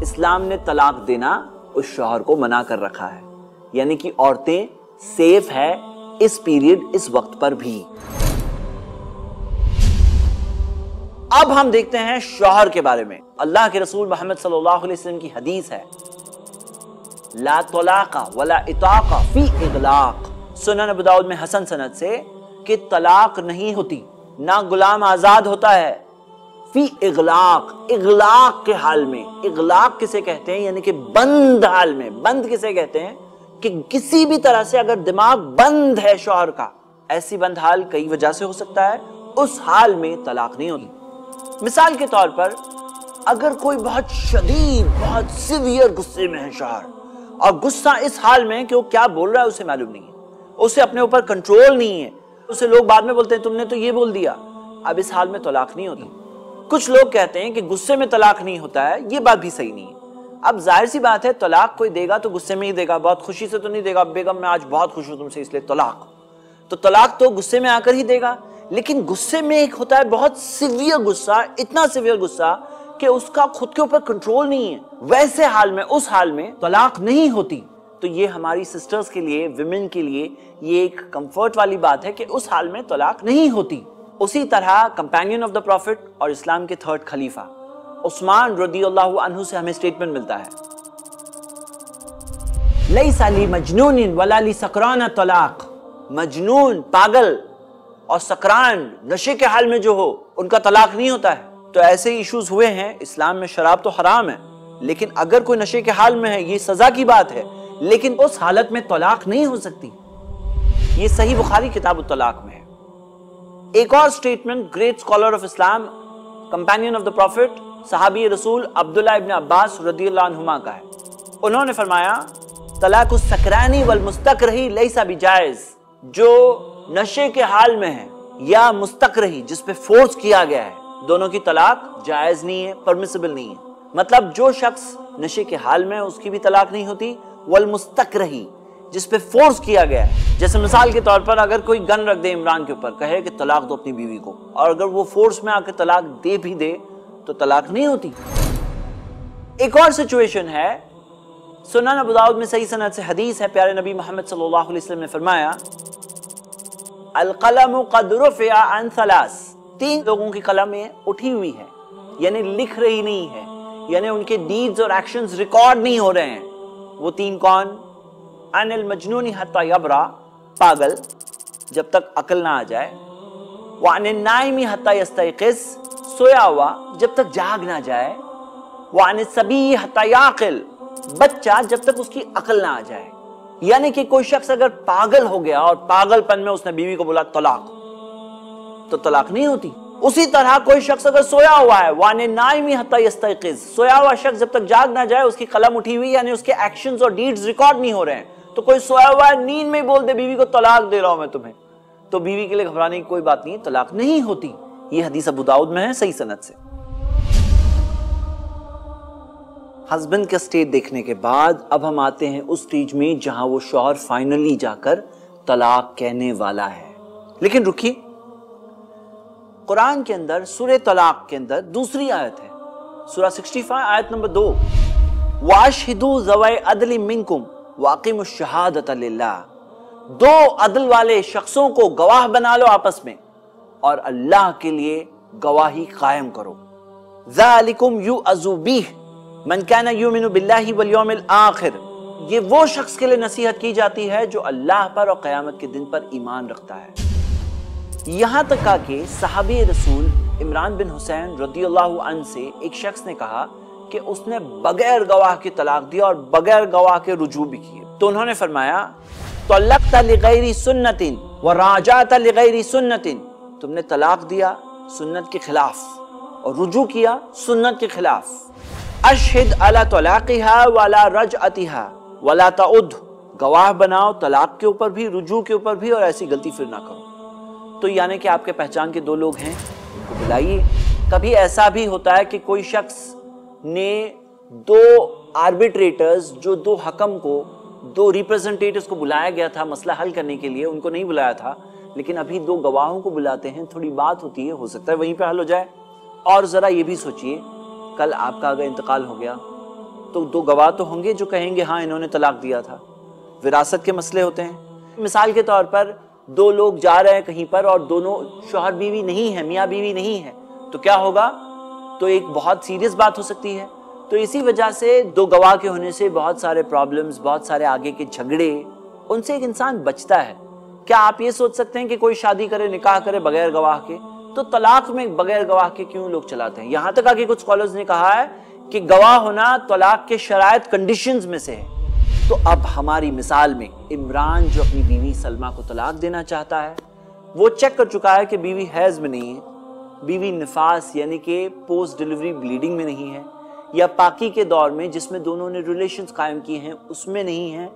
اسلام نے طلاق دینا اس شوہر کو منع کر رکھا ہے۔ یعنی کہ عورتیں سیف ہے اس پیریڈ اس وقت پر بھی۔ اب ہم دیکھتے ہیں شوہر کے بارے میں۔ اللہ کے رسول محمد صلی اللہ علیہ وسلم کی حدیث ہے۔ لا طلاق ولا اطاق فی اغلاق۔ سنن ابو داؤد میں حسن سند سے کہ طلاق نہیں ہوتی، نہ غلام آزاد ہوتا ہے۔ فی اغلاق اغلاق کے حال میں، اغلاق کسے کہتے ہیں؟ یعنی کہ بند حال میں۔ بند کسے کہتے ہیں؟ کہ کسی بھی طرح سے اگر دماغ بند ہے شوہر کا، ایسی بند حال کئی وجہ سے ہو سکتا ہے۔ اس حال میں طلاق نہیں ہوتی۔ مثال کے طور پر، اگر کوئی بہت شدید، بہت سیویئر غصے میں ہے شوہر اور غصہ اس حال میں کہ وہ کیا بول رہا ہے اسے معلوم نہیں ہے۔ اسے اپنے اوپر کنٹرول نہیں ہے۔ اسے لوگ بعد میں بولتے ہیں، تم نے تو یہ بول دیا۔ اب اس حال میں طلاق نہیں ہوتی۔ کچھ لوگ کہتے ہیں کہ غصے میں طلاق نہیں ہوتا ہے، یہ بات بھی صحیح نہیں ہے۔ اب ظاہر سی بات ہے، طلاق کوئی دے گا تو غصے میں ہی دے گا۔ بہت خوشی سے تو نہیں دے گا۔ بیگم، میں آج بہت خوش ہوں تم سے، اس لیے طلاق۔ تو طلاق تو غصے میں آ کر ہی دے گا۔ لیکن غصے میں ایک ہوتا ہے بہت سیویئر غصہ، اتنا سیویئر غصہ کہ اس کا خود کے اوپر کنٹرول نہیں ہے۔ ویسے حال میں، اس حال میں طلاق نہیں ہوتی۔ تو یہ ہماری سسٹرز کے لیے ویمن کے لیے یہ ایک کمفرٹ والی بات ہے کہ اس حال میں طلاق نہیں ہوتی۔ اسی طرح کمپینین آف دا پروفٹ اور اسلام کے تھرڈ خلیفہ۔ عثمان رضی اللہ عنہ سے ہمیں سٹیٹمنٹ ملتا ہے۔ لیسا لی مجنون ولا لی سکران طلاق۔ مجنون، پاگل اور سکران نشے کے حال میں جو ہو، ان کا طلاق نہیں ہوتا ہے۔ تو ایسے ایشوز ہوئے ہیں، اسلام میں شراب تو حرام ہے، لیکن اگر کوئی نشے کے حال میں ہے، یہ سزا کی بات ہے، لیکن اس حالت میں طلاق نہیں ہو سکتی۔ یہ صحیح بخاری کتاب الطلاق میں ہے۔ ایک اور statement great scholar of Islam companion of the prophet صحابی رسول عبداللہ ابن عباس رضی اللہ عنہما کا ہے۔ انہوں نے فرمایا، طلاق السکرانی والمستقرہی لیسا بھی جائز جو نشے کے حال میں ہے یا مستقرہی جس پہ فورس کیا گیا ہے۔ دونوں کی طلاق جائز نہیں ہے پرمیسیبل نہیں ہے۔ مطلب جو شخص نشے کے حال میں اس کی بھی طلاق نہیں ہوتی۔ والمستقرہی جس پہ فورس کیا گیا ہے۔ جیسے مثال کے طور پر اگر کوئی گن رکھ دے عمران کے اوپر، کہے کہ طلاق دو اپنی بیوی کو۔ اور اگر وہ فورس میں آ کے طلاق دے بھی دے، تو طلاق نہیں ہوتی۔ ایک اور سچویشن ہے۔ سنن ابو داؤد میں صحیح سنت سے حدیث ہے۔ پیارے نبی محمد صلی اللہ علیہ وسلم نے فرمایا، القلم قد رفع عن ثلاث۔ تین لوگوں کی قلم اٹھی ہوئی ہے یعنی لکھ رہی نہیں ہے یعنی ان کے ڈیڈز اور ایکشنز ریکارڈ نہیں ہو رہے ہیں۔ وہ تین کون؟ ان المجنون حتی یبرا، پاگل، جب تک عقل نہ آ جائے۔ وعن النائم حتی یستیقظ، سویا ہوا، جب تک جاگ نہ جائے۔ وعن السبی حتی یاقل، بچہ، جب تک اس کی عقل نہ آ جائے۔ یعنی کہ کوئی شخص اگر پاگل ہو گیا اور پاگل پن میں اس نے بیوی کو بولا طلاق تو طلاق نہیں ہوتی۔ اسی طرح کوئی شخص اگر سویا ہوا ہے وانے نائمی حتی یستیقظ۔ سویا ہوا شخص جب تک جاگ نہ جائے، اس کی قلم اٹھی ہوئی یعنی اس کے ایکشنز اور ڈیڈز ریکارڈ نہیں ہو رہے ہیں۔ تو کوئی سویا ہوا ہے، نیند میں بول دے، بیوی کو طلاق دے رہا ہوں میں تمہیں۔ تو بیوی کے لیے گھبرانے کی کوئی بات نہیں، طلاق نہیں ہوتی۔ یہ حدیث ابو داؤد میں ہے، صحیح سنت سے۔ ہسبینڈ کا سٹیٹ دیکھنے کے بعد اب ہم آتے ہیں اس سٹیج میں جہاں وہ شوہر فائنلی جا کر طلاق کہنے والا ہے۔ لیکن رکیے قرآن کے اندر، سورہ طلاق کے اندر دوسری آیت ہے۔ سورہ 65 آیت نمبر دو۔ وَاشْهِدُوا زَوَيْ عَدْلِ مِنْكُمْ وَاقِمُ الشَّهَادَةَ لِلَّهِ۔ دو عدل والے شخصوں کو گواہ بنا لو آپس میں اور اللہ کے لیے گواہی قائم کرو۔ ذَلِكُمْ يُعَزُوا بِهِ۔ مَنْ كَانَ يُؤْمِنُ بِاللَّهِ وَالْيَوْمِ الْآخِرِ یہ وہ شخص کے لیے نصیحت کی جاتی ہے جو اللہ پر اور قیامت کے دن پر ایمان رکھتا ہے۔ یہاں تک کہ صحابی رسول عمران بن حسین رضی اللہ عنہ سے ایک شخص نے کہا کہ اس نے بغیر گواہ کی طلاق دیا اور بغیر گواہ کے رجوع بھی کیے۔ تو انہوں نے فرمایا، طلقت لغیر سنت وراجعت لغیر سنت تم نے طلاق دیا سنت کے خلاف اور رجوع کیا سنت کے خلاف۔ اشہد علی طلاقها ولا رجعتها ولا تعد۔ گواہ بناؤ، طلاق کے اوپر بھی، رجوع کے اوپر بھی اور ایسی غلطی پھر نہ کرو۔ تو یعنی کہ آپ کے پہچان کے دو لوگ ہیں، ان کو بلائیے۔ کبھی ایسا بھی ہوتا ہے کہ کوئی شخص نے دو آربیٹریٹرز جو دو حکم کو، دو ریپرزنٹیٹرز کو بلایا گیا تھا مسئلہ حل کرنے کے لیے، ان کو نہیں بلایا تھا، لیکن ابھی دو گواہوں کو بلاتے ہیں، تھوڑی بات ہوتی ہے، ہو سکتا ہے وہیں پہ حل ہو جائے۔ اور ذرا یہ بھی سوچئے، کل آپ کا اگر انتقال ہو گیا، تو دو گواہ تو ہوں گے جو کہیں گے ہاں انہوں نے طلاق دیا تھا۔ وراثت کے مسئلے ہوتے ہیں۔ مثال کے طور پر دو لوگ جا رہے ہیں کہیں پر اور دونوں شوہر بیوی نہیں ہے میاں بیوی نہیں ہے تو کیا ہوگا؟ تو ایک بہت سیریس بات ہو سکتی ہے۔ تو اسی وجہ سے دو گواہ کے ہونے سے بہت سارے پرابلمز بہت سارے آگے کے جھگڑے، ان سے ایک انسان بچتا ہے۔ کیا آپ یہ سوچ سکتے ہیں کہ کوئی شادی کرے، نکاح کرے بغیر گواہ کے؟ تو طلاق میں بغیر گواہ کے کیوں لوگ چلاتے ہیں؟ یہاں تک آگے کچھ سکولرز نے کہا ہے کہ گواہ ہونا طلاق کے شرائط کنڈیشنز میں سے ہے۔ تو اب ہماری مثال میں عمران جو اپنی بیوی سلمہ کو طلاق دینا چاہتا ہے، وہ چیک کر چکا ہے کہ بیوی حیض میں نہیں ہے۔ بیوی نفاس یعنی کہ پوسٹ ڈیلیوری بلیڈنگ میں نہیں ہے یا پاکی کے دور میں جس میں دونوں نے ریلیشنز قائم کیے ہیں، اس میں نہیں ہے۔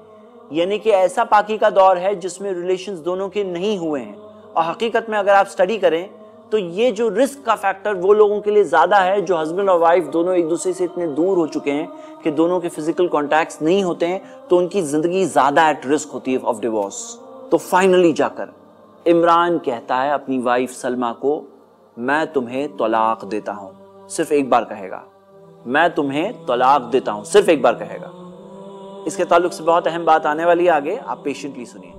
یعنی کہ ایسا پاکی کا دور ہے جس میں ریلیشنز دونوں کے نہیں ہوئے ہیں۔ اور حقیقت میں اگر آپ سٹڈی کریں تو یہ جو رسک کا فیکٹر وہ لوگوں کے لیے زیادہ ہے جو ہسبینڈ اور وائف دونوں ایک دوسرے سے اتنے دور ہو چکے ہیں کہ دونوں کے فزیکل کانٹیکٹس نہیں ہوتے ہیں، تو ان کی زندگی زیادہ ایٹ رسک ہوتی ہے آف ڈیورس تو فائنلی جا کر عمران کہتا ہے اپنی وائف سلمہ کو، میں تمہیں طلاق دیتا ہوں۔ صرف ایک بار کہے گا۔ میں تمہیں طلاق دیتا ہوں۔ صرف ایک بار کہے گا۔ اس کے تعلق سے بہت اہم بات آنے والی ہے۔ آگے آپ پیشنٹلی سنیے۔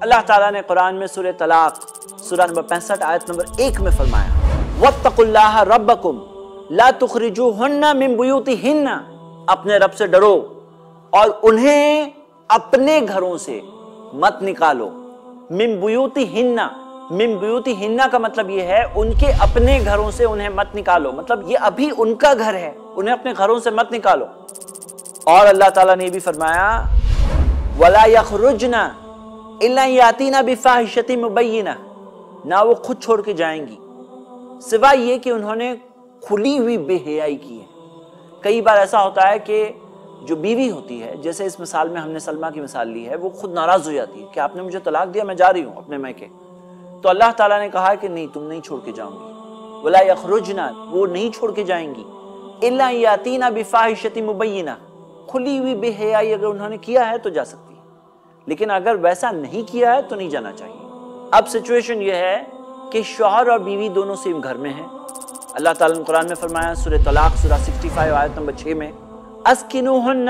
اللہ تعالیٰ نے قرآن میں سورہ طلاق، سورہ نمبر پینسٹھ، آیت نمبر ایک میں فرمایا وَاتَّقُ اللَّهَ رَبَّكُمْ لَا تُخْرِجُوهُنَّ مِن بُيُوتِهِنَّ۔ اپنے رب سے ڈرو اور انہیں اپنے گھروں سے مت نکالو۔ من بُيُوتِهِنَّ، من بیوتی کا مطلب یہ ہے ان کے اپنے گھروں سے انہیں مت نکالو۔ مطلب یہ ابھی ان کا گھر ہے، انہیں اپنے گھروں سے مت نکالو۔ اور اللہ تعالیٰ نے یہ بھی فرمایا، وَلَا يَخْرُجْنَا إِلَّا يَعْتِينَا بِفَاحِشَةٍ مُبَيِّنَةٍ۔ نہ وہ خود چھوڑ کے جائیں گی۔ سوائے یہ کہ انہوں نے کھلی ہوئی بے حیائی کی ہے۔ کئی بار ایسا ہوتا ہے کہ جو بیوی ہوتی ہے، جیسے اس مثال میں ہم نے سلمہ کی مثال لی ہے، وہ خود ناراض ہو جاتی ہے کہ آپ نے مجھے طلاق دیا، میں جا رہی ہوں اپنے میکے تو اللہ تعالیٰ نے کہا کہ نہیں، تم نہیں چھوڑ کے جاؤں گی۔ ولا یخرجنا وہ نہیں چھوڑ کے جائیں گی۔ الا یاتینا بفاحشۃ مبینہ کھلی ہوئی بے حیائی اگر انہوں نے کیا ہے تو جا سکتی لیکن اگر ویسا نہیں کیا ہے تو نہیں جانا چاہیے۔ اب سچویشن یہ ہے کہ شوہر اور بیوی دونوں سیم گھر میں ہیں۔ اللہ تعالیٰ نے قرآن میں فرمایا سورہ طلاق، سورہ 65 آیت نمبر 6 میں، اسکنوہن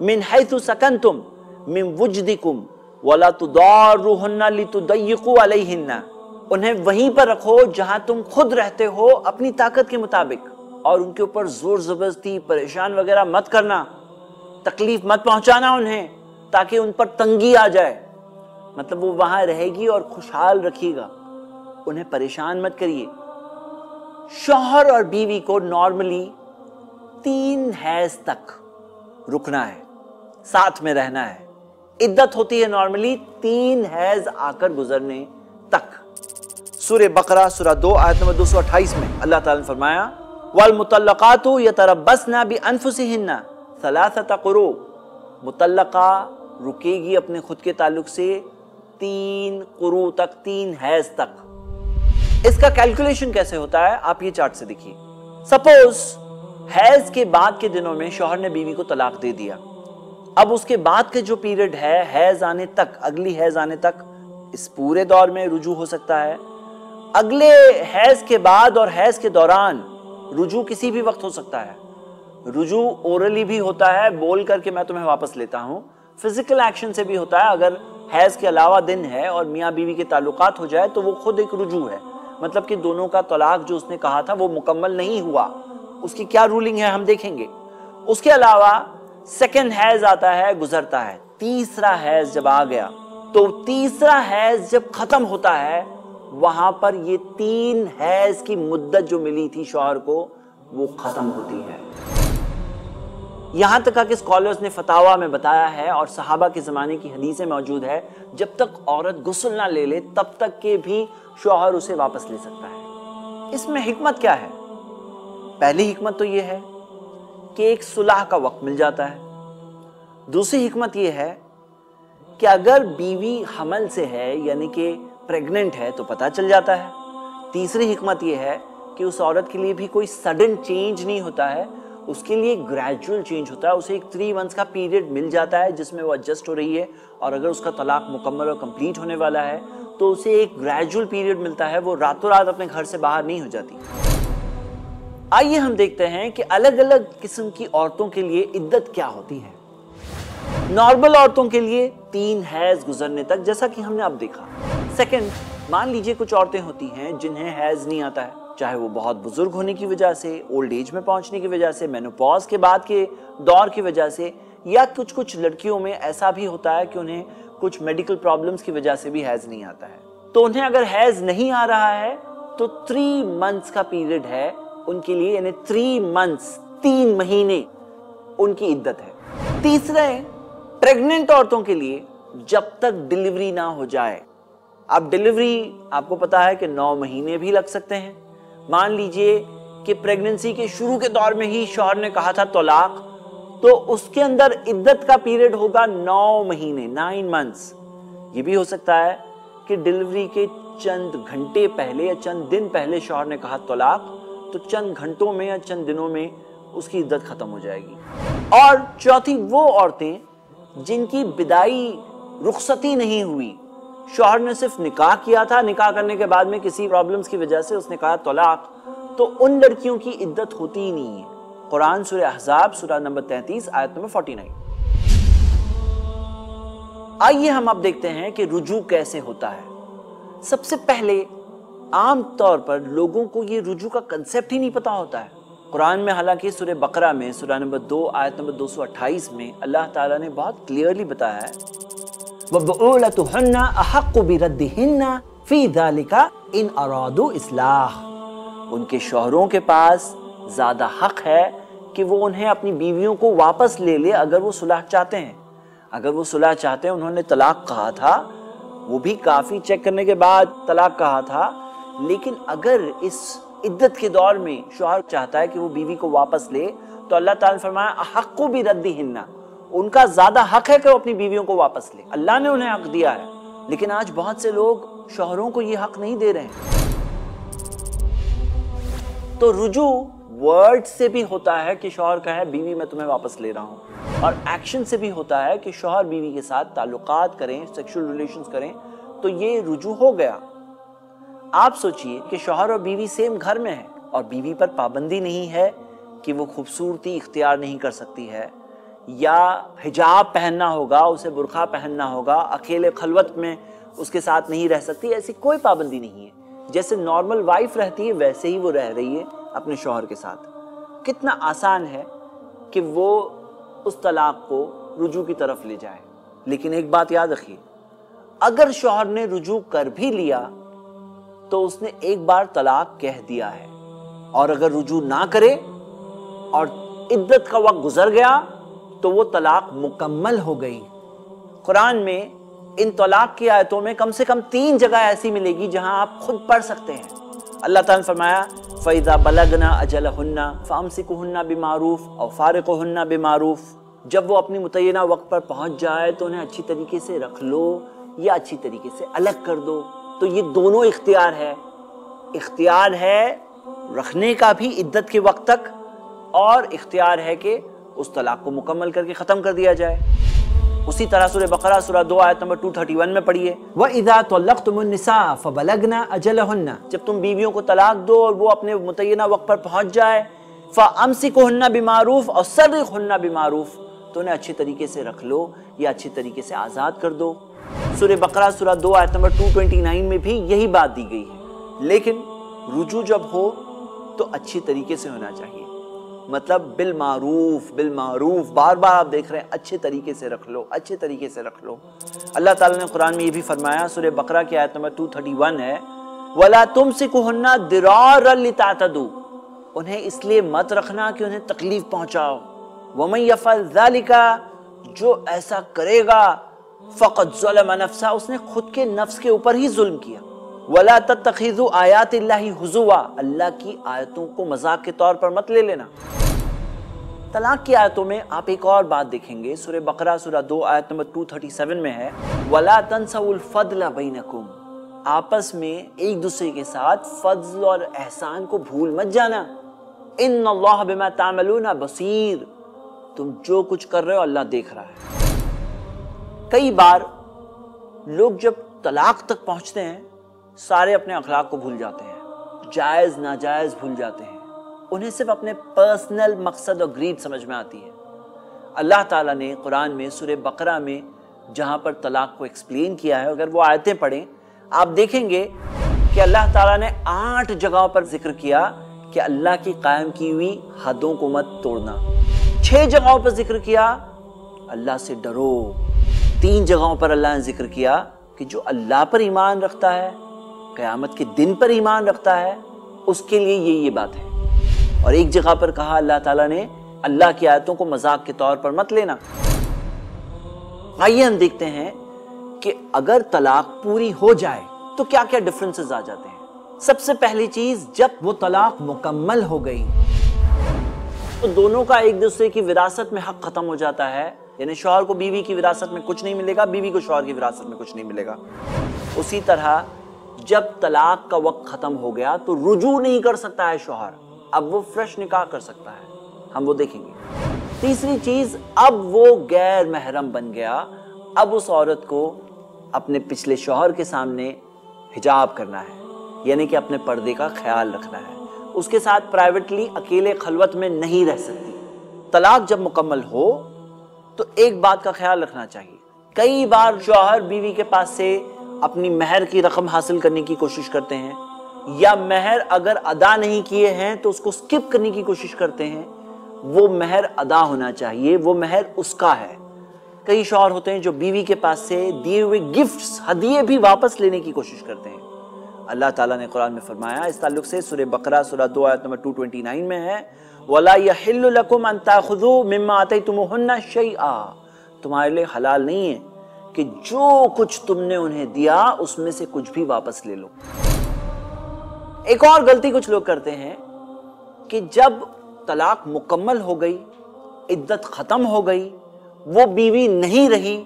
من حیث سکنتم من وجدکم ولا تضاروہن لتضیقوا علیہن۔ انہیں وہیں پر رکھو جہاں تم خود رہتے ہو اپنی طاقت کے مطابق۔ اور ان کے اوپر زور زبردستی، پریشان وغیرہ مت کرنا۔ تکلیف مت پہنچانا انہیں۔ تاکہ ان پر تنگی آ جائے۔ مطلب وہ وہاں رہے گی اور خوشحال رکھیے گا۔ انہیں پریشان مت کریے۔ شوہر اور بیوی کو نارملی تین حیض تک رکنا ہے، ساتھ میں رہنا ہے۔ عدت ہوتی ہے نارملی تین حیض آ کر گزرنے تک۔ سورہ بقرہ، سورہ دو، آیت نمبر دو سو اٹھائیس میں اللہ تعالیٰ نے فرمایا، وَالْمُطَلَّقَاتُ يَتَرَبَّسْنَا بِأَنفُسِهِنَّ ثَلَاثَةَ قُرُوب۔ مطلقہ رکے گی اپنے خود کے تعلق سے تین قرو تک، تین حیض تک۔ اس کا کیلکولیشن کیسے ہوتا ہے؟ آپ یہ چارٹ سے دیکھیے۔ سپوز حیض کے بعد کے دنوں میں شوہر نے بیوی کو طلاق دے دیا۔ اب اس کے بعد کے جو پیریڈ ہے، حیض آنے تک، اگلی حیض آنے تک، اس پورے دور میں رجوع ہو سکتا ہے۔ اگلے حیض کے بعد اور حیض کے دوران رجوع کسی بھی وقت ہو سکتا ہے۔ رجوع اورلی بھی ہوتا ہے، بول کر کے میں تمہیں واپس لیتا ہوں۔ فزیکل ایکشن سے بھی ہوتا ہے۔ اگر حیض کے علاوہ دن ہے اور میاں بیوی کے تعلقات ہو جائے تو وہ خود ایک رجوع ہے۔ مطلب کہ دونوں کا طلاق جو اس نے کہا تھا وہ مکمل نہیں ہوا۔ اس کی کیا رولنگ ہے ہم دیکھیں گے۔ اس کے علاوہ سیکنڈ حیض آتا ہے، گزرتا ہے۔ تیسرا حیض جب آ گیا، تو تیسرا حیض جب ختم ہوتا ہے، وہاں پر یہ تین حیض کی مدت جو ملی تھی شوہر کو، وہ ختم ہوتی ہے۔ یہاں تک کہ اسکالرز نے فتاوہ میں بتایا ہے اور صحابہ کے زمانے کی حدیثیں موجود ہے جب تک عورت غسل نہ لے لے، تب تک کہ بھی شوہر اسے واپس لے سکتا ہے۔ اس میں حکمت کیا ہے؟ پہلی حکمت تو یہ ہے کہ ایک صلح کا وقت مل جاتا ہے۔ دوسری حکمت یہ ہے کہ اگر بیوی حمل سے ہے یعنی کہ پریگننٹ ہے، تو پتہ چل جاتا ہے۔ تیسری حکمت یہ ہے کہ اس عورت کے لیے بھی کوئی سڈن چینج نہیں ہوتا ہے۔ اس کے لیے گریجول چینج ہوتا ہے، اسے ایک تھری منتھس کا پیریڈ مل جاتا ہے جس میں وہ ایڈجسٹ ہو رہی ہے اور اگر اس کا طلاق مکمل اور کمپلیٹ ہونے والا ہے تو اسے ایک گریجول پیریڈ ملتا ہے، وہ راتوں رات اپنے گھر سے باہر نہیں ہو جاتی۔ آئیے ہم دیکھتے ہیں کہ الگ الگ قسم کی عورتوں کے لیے عدت کیا ہوتی ہے۔ نارمل عورتوں کے لیے تین حیض گزرنے تک، جیسا کہ ہم نے اب دیکھا۔ سیکنڈ مان لیجیے کچھ عورتیں ہوتی ہیں جنہیں حیض نہیں آتا ہے۔ چاہے وہ بہت بزرگ ہونے کی وجہ سے اولڈ ایج میں پہنچنے کی وجہ سے مینوپاز کے بعد کے دور کی وجہ سے، یا کچھ کچھ لڑکیوں میں ایسا بھی ہوتا ہے کہ انہیں کچھ میڈیکل پرابلمز کی وجہ سے بھی حیض نہیں آتا ہے۔ تو انہیں اگر حیض نہیں آ رہا ہے، تو تھری منتھس کا پیریڈ ہے۔ ان کے لیے یعنی تھری منتھس تین مہینے ان کی عدت ہے۔ تیسرے پریگننٹ عورتوں کے لیے جب تک ڈیلیوری نہ ہو جائے۔ اب ڈیلیوری آپ کو پتا ہے کہ نو مہینے بھی لگ سکتے ہیں۔ مان لیجیے کہ پریگننسی کے شروع کے دور میں ہی شوہر نے کہا تھا طلاق، تو اس کے اندر عدت کا پیریڈ ہوگا نو مہینے نائن منتھس یہ بھی ہو سکتا ہے کہ ڈیلیوری کے چند گھنٹے پہلے یا چند دن پہلے شوہر نے کہا طلاق، تو چند گھنٹوں میں یا چند دنوں میں اس کی عدت ختم ہو جائے گی۔ اور چوتھی وہ عورتیں جن کی بدائی رخصتی نہیں ہوئی شوہر نے صرف نکاح کیا تھا، نکاح کرنے کے بعد میں کسی پرابلمز کی وجہ سے اس نے کہا طلاق، تو ان لڑکیوں کی عدت ہوتی ہی نہیں ہے۔ قرآن سورہ احزاب، سورہ نمبر تینتیس، آیت نمبر فورٹی نائن آئیے ہم اب دیکھتے ہیں کہ رجوع کیسے ہوتا ہے۔ سب سے پہلے عام طور پر لوگوں کو یہ رجوع کا کنسپٹ ہی نہیں پتا ہوتا ہے۔ قرآن میں حالانکہ سورہ بقرہ میں، سورہ نمبر دو، آیت نمبر دو سو اٹھائیس میں اللہ تعالیٰ نے بہت کلیئرلی بتایا ہے وَبُعُولَتُهُنَّ أَحَقُّ بِرَدِّهِنَّ فی ذالکا ان ارادو اصلاح ان کے شوہروں کے پاس زیادہ حق ہے کہ وہ انہیں اپنی بیویوں کو واپس لے لے اگر وہ صلح چاہتے ہیں۔ اگر وہ صلح چاہتے ہیں، انہوں نے طلاق کہا تھا۔ وہ بھی کافی چیک کرنے کے بعد طلاق کہا تھا۔ لیکن اگر اس عدت کے دور میں شوہر چاہتا ہے کہ وہ بیوی کو واپس لے، تو اللہ تعالیٰ نے فرمایا حق بھی ردی ہننا ان کا زیادہ حق ہے کہ وہ اپنی بیویوں کو واپس لے۔ اللہ نے انہیں حق دیا ہے۔ لیکن آج بہت سے لوگ شوہروں کو یہ حق نہیں دے رہے ہیں۔ تو رجوع ورڈ سے بھی ہوتا ہے کہ شوہر کہے بیوی میں تمہیں واپس لے رہا ہوں۔ اور ایکشن سے بھی ہوتا ہے کہ شوہر بیوی کے ساتھ تعلقات کریں سیکشل ریلیشنز کریں۔ تو یہ رجوع ہو گیا۔ آپ سوچئے کہ شوہر اور بیوی سیم گھر میں ہے اور بیوی پر پابندی نہیں ہے کہ وہ خوبصورتی اختیار نہیں کر سکتی ہے۔ یا حجاب پہننا ہوگا، اسے برخہ پہننا ہوگا، اکیلے خلوت میں اس کے ساتھ نہیں رہ سکتی، ایسی کوئی پابندی نہیں ہے۔ جیسے نارمل وائف رہتی ہے، ویسے ہی وہ رہ رہی ہے اپنے شوہر کے ساتھ۔ کتنا آسان ہے کہ وہ اس طلاق کو رجوع کی طرف لے جائے۔ لیکن ایک بات یاد رکھیے، اگر شوہر نے رجوع کر بھی لیا، تو اس نے ایک بار طلاق کہہ دیا ہے۔ اور اگر رجوع نہ کرے اور عدت کا وقت گزر گیا تو وہ طلاق مکمل ہو گئی۔ قرآن میں ان طلاق کی آیتوں میں کم سے کم تین جگہ ایسی ملے گی جہاں آپ خود پڑھ سکتے ہیں۔ اللہ تعالیٰ نے فرمایا، فَإِذَا بَلَغْنَا أَجَلَهُنَّ فَأَمْسِكُهُنَّ بِمَعْرُوفِ أَوْ فَارِقُهُنَّ بِمَعْرُوفِ۔ جب وہ اپنی متعینہ وقت پر پہنچ جائے تو انہیں اچھی طریقے سے رکھ لو یا اچھی طریقے سے الگ کر دو۔ تو یہ دونوں اختیار ہے۔ اختیار ہے رکھنے کا بھی عدت کے وقت تک اور اختیار ہے کہ اس طلاق کو مکمل کر کے ختم کر دیا جائے۔ اسی طرح سورہ بقرہ سورہ دو آیت نمبر 231 میں پڑھیے۔ وَإِذَا طَلَّقْتُمُ النِّسَاءَ فَبَلَغْنَا أَجَلَهُنَّ۔ جب تم بیویوں کو طلاق دو اور وہ اپنے متعینہ وقت پر پہنچ جائے فَأَمْسِكُهُنَّ بِمَعْرُوفِ اور سَرِّقْهُنَّ بِمَعْرُوفِ۔ تو انہیں اچھی طریقے سے رکھ لو یا اچھی طریقے سے آزاد کر دو۔ سورہ بقرہ سورہ دو آیت نمبر 229 میں بھی یہی بات دی گئی ہے۔ لیکن رجوع جب ہو تو اچھی طریقے سے ہونا چاہیے۔ مطلب بالمعروف بالمعروف، بار بار آپ دیکھ رہے ہیں، اچھے طریقے سے رکھ لو، اچھے طریقے سے رکھ لو۔ اللہ تعالیٰ نے قرآن میں یہ بھی فرمایا، سورہ بقرہ کی آیت نمبر 231 ہے، وَلَا تُمْسِكُهُنَّ دِرَارًا لِتَعْتَدُوا۔ انہیں اس لیے مت رکھنا کہ انہیں تکلیف پہنچاؤ۔ وَمَنْ يَفَلْ ذَلِكَ، جو ایسا کرے گا، فَقَدْ ظَلَمَ نَفْسَا اس نے خود کے نفس کے اوپر ہی ظلم کیا۔ وَلَا تَتَّخِذُوا آیات اللَّهِ حُزُوَا۔ اللہ کی آیتوں کو مذاق کے طور پر مت لے لینا۔ طلاق کی آیتوں میں آپ ایک اور بات دیکھیں گے۔ سورہ بقرہ، سورہ دو، آیت نمبر 237 میں ہے۔ وَلَا تَنْسَوُ الْفَضْلَ بَيْنَكُمْ۔ آپس میں ایک دوسرے کے ساتھ فضل اور احسان کو بھول مت جانا۔ ان اللہ بما تعملون بصیر تم جو کچھ کر رہے ہو اللہ دیکھ رہا ہے۔ کئی بار لوگ جب طلاق تک پہنچتے ہیں سارے اپنے اخلاق کو بھول جاتے ہیں۔ جائز، ناجائز بھول جاتے ہیں۔ انہیں صرف اپنے پرسنل مقصد اور گریڈ سمجھ میں آتی ہے۔ اللہ تعالیٰ نے قرآن میں سورہ بقرہ میں جہاں پر طلاق کو ایکسپلین کیا ہے، اگر وہ آیتیں پڑھیں، آپ دیکھیں گے کہ اللہ تعالیٰ نے آٹھ جگہوں پر ذکر کیا کہ اللہ کی قائم کی ہوئی حدوں کو مت توڑنا۔ چھ جگہوں پر ذکر کیا، اللہ سے ڈرو۔ تین جگہوں پر اللہ نے ذکر کیا کہ جو اللہ پر ایمان رکھتا ہے قیامت کے دن پر ایمان رکھتا ہے، اس کے لیے یہ یہ بات ہے۔ اور ایک جگہ پر کہا اللہ تعالیٰ نے، اللہ کی آیتوں کو مذاق کے طور پر مت لینا۔ آئیے ہم دیکھتے ہیں کہ اگر طلاق پوری ہو جائے تو کیا کیا ڈفرنسز آ جاتے ہیں۔ سب سے پہلی چیز، جب وہ طلاق مکمل ہو گئی، تو دونوں کا ایک دوسرے کی وراثت میں حق ختم ہو جاتا ہے۔ یعنی شوہر کو بیوی کی وراثت میں کچھ نہیں ملے گا، بیوی کو شوہر کی وراثت میں کچھ نہیں ملے گا۔ اسی طرح جب طلاق کا وقت ختم ہو گیا تو رجوع نہیں کر سکتا ہے شوہر۔ اب وہ فریش نکاح کر سکتا ہے۔ ہم وہ دیکھیں گے۔ تیسری چیز، اب وہ غیر محرم بن گیا۔ اب اس عورت کو اپنے پچھلے شوہر کے سامنے حجاب کرنا ہے یعنی کہ اپنے پردے کا خیال رکھنا ہے۔ اس کے ساتھ پرائیویٹلی اکیلے خلوت میں نہیں رہ سکتی۔ طلاق جب مکمل ہو تو ایک بات کا خیال رکھنا چاہیے۔ کئی بار شوہر بیوی کے پاس سے اپنی مہر کی رقم حاصل کرنے کی کوشش کرتے ہیں یا مہر اگر ادا نہیں کیے ہیں تو اس کو سکپ کرنے کی کوشش کرتے ہیں، وہ مہر ادا ہونا چاہیے، وہ مہر اس کا ہے۔ کئی شوہر ہوتے ہیں جو بیوی کے پاس سے دیے ہوئے گفٹس ہدیے بھی واپس لینے کی کوشش کرتے ہیں۔ اللہ تعالیٰ نے قرآن میں فرمایا، اس تعلق سے سورہ بقرہ، سورہ دو، آیت نمبر 229 میں ہے، وَلَا يَحِلُّ لَكُمْ أَن تَأْخُذُوا مِمَّا آتَيْتُمُهُنَّ شَيْئًا تمہارے لیے حلال نہیں ہے۔ کہ جو کچھ تم نے انہیں دیا، اس میں سے کچھ بھی واپس لے لو۔ ایک اور غلطی کچھ لوگ کرتے ہیں کہ جب طلاق مکمل ہو گئی، عدت ختم ہو گئی، وہ بیوی نہیں رہی،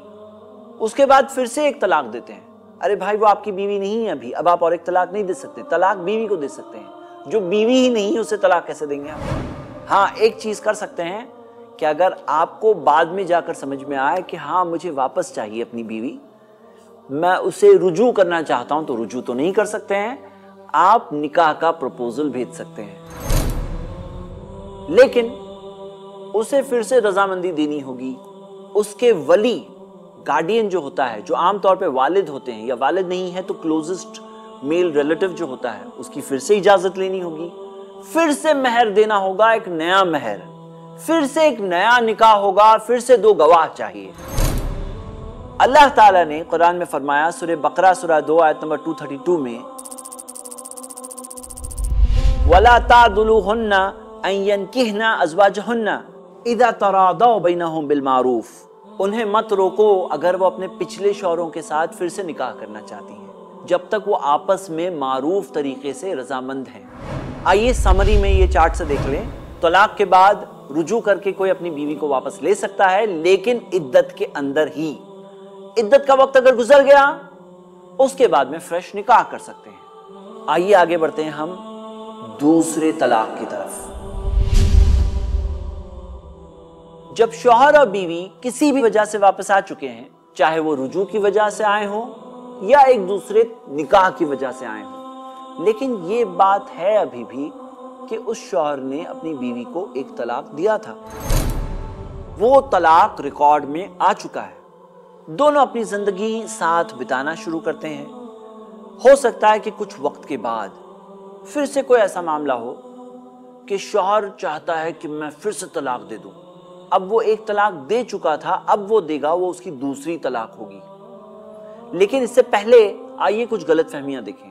اس کے بعد پھر سے ایک طلاق دیتے ہیں۔ ارے بھائی، وہ آپ کی بیوی نہیں ہے ابھی۔ اب آپ اور ایک طلاق نہیں دے سکتے۔ طلاق بیوی کو دے سکتے ہیں۔ جو بیوی ہی نہیں اسے طلاق کیسے دیں گے آپ؟ ہاں ایک چیز کر سکتے ہیں۔ کہ اگر آپ کو بعد میں جا کر سمجھ میں آئے کہ ہاں مجھے واپس چاہیے اپنی بیوی، میں اسے رجوع کرنا چاہتا ہوں تو رجوع تو نہیں کر سکتے ہیں۔ آپ نکاح کا پروپوزل بھیج سکتے ہیں۔ لیکن اسے پھر سے رضامندی دینی ہوگی۔ اس کے ولی گارڈین جو ہوتا ہے، جو عام طور پہ والد ہوتے ہیں یا والد نہیں ہے تو کلوزسٹ میل ریلیٹو جو ہوتا ہے، اس کی پھر سے اجازت لینی ہوگی۔ پھر سے مہر دینا ہوگا ایک نیا مہر۔ پھر سے ایک نیا نکاح ہوگا، پھر سے دو گواہ چاہیے۔ اللہ تعالیٰ نے قرآن میں فرمایا، سورہ بقرہ، سورہ دو، آیت نمبر 232 میں، وَلَا تَعْدُلُهُنَّ أَن يَنْكِحْنَ أَزْوَاجَهُنَّ إِذَا تَرَاضَوْا بَيْنَهُمْ بِالْمَعْرُوفِ۔ انہیں مت روکو اگر وہ اپنے پچھلے شوروں کے ساتھ پھر سے نکاح کرنا چاہتی ہیں، جب تک وہ آپس میں معروف طریقے سے رضامند ہیں۔ آئیے سمری میں یہ چارٹ سے دیکھ لیں۔ طلاق کے بعد رجوع کر کے کوئی اپنی بیوی کو واپس لے سکتا ہے، لیکن عدت کے اندر ہی۔ عدت کا وقت اگر گزر گیا، اس کے بعد میں فریش نکاح کر سکتے ہیں۔ آئیے آگے بڑھتے ہیں ہم دوسرے طلاق کی طرف۔ جب شوہر اور بیوی کسی بھی وجہ سے واپس آ چکے ہیں، چاہے وہ رجوع کی وجہ سے آئے ہوں یا ایک دوسرے نکاح کی وجہ سے آئے ہوں، لیکن یہ بات ہے ابھی بھی کہ اس شوہر نے اپنی بیوی کو ایک طلاق دیا تھا۔ وہ طلاق ریکارڈ میں آ چکا ہے۔ دونوں اپنی زندگی ساتھ بتانا شروع کرتے ہیں۔ ہو سکتا ہے کہ کچھ وقت کے بعد پھر سے کوئی ایسا معاملہ ہو کہ شوہر چاہتا ہے کہ میں پھر سے طلاق دے دوں۔ اب وہ ایک طلاق دے چکا تھا، اب وہ دے گا، وہ اس کی دوسری طلاق ہوگی۔ لیکن اس سے پہلے آئیے کچھ غلط فہمیاں دیکھیں۔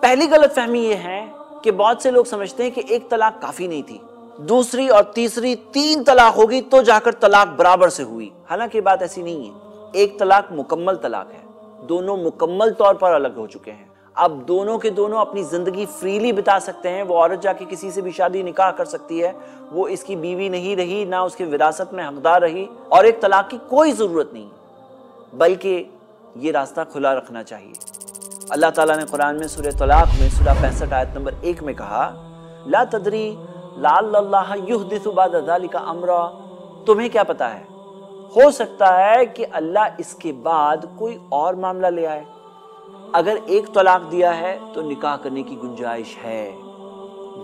پہلی غلط فہمی یہ ہے کہ بہت سے لوگ سمجھتے ہیں کہ ایک طلاق کافی نہیں تھی۔ دوسری اور تیسری تین طلاق ہوگی تو جا کر طلاق برابر سے ہوئی۔ حالانکہ یہ بات ایسی نہیں ہے۔ ایک طلاق مکمل طلاق ہے۔ دونوں مکمل طور پر الگ ہو چکے ہیں۔ اب دونوں کے دونوں اپنی زندگی فریلی بتا سکتے ہیں۔ وہ عورت جا کے کسی سے بھی شادی نکاح کر سکتی ہے۔ وہ اس کی بیوی نہیں رہی، نہ اس کی وراثت میں حقدار رہی۔ اور ایک طلاق کی کوئی ضرورت نہیں۔ بلکہ یہ راستہ کھلا رکھنا چاہیے۔ اللہ تعالیٰ نے قرآن میں سورہ طلاق میں سورہ پینسٹھ آیت نمبر ایک میں کہا، لا تدری لال اللہ یحدث بعد ذالک امرا۔ تمہیں کیا پتا ہے؟ ہو سکتا ہے کہ اللہ اس کے بعد کوئی اور معاملہ لے آئے۔ اگر ایک طلاق دیا ہے تو نکاح کرنے کی گنجائش ہے۔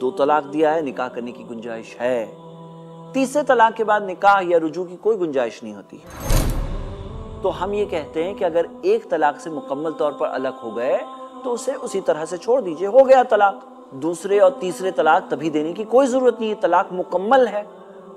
دو طلاق دیا ہے، نکاح کرنے کی گنجائش ہے۔ تیسرے طلاق کے بعد نکاح یا رجوع کی کوئی گنجائش نہیں ہوتی۔ تو ہم یہ کہتے ہیں کہ اگر ایک طلاق سے مکمل طور پر الگ ہو گئے تو اسے اسی طرح سے چھوڑ دیجیے، ہو گیا طلاق۔ دوسرے اور تیسرے طلاق تبھی دینے کی کوئی ضرورت نہیں ہے طلاق مکمل ہے۔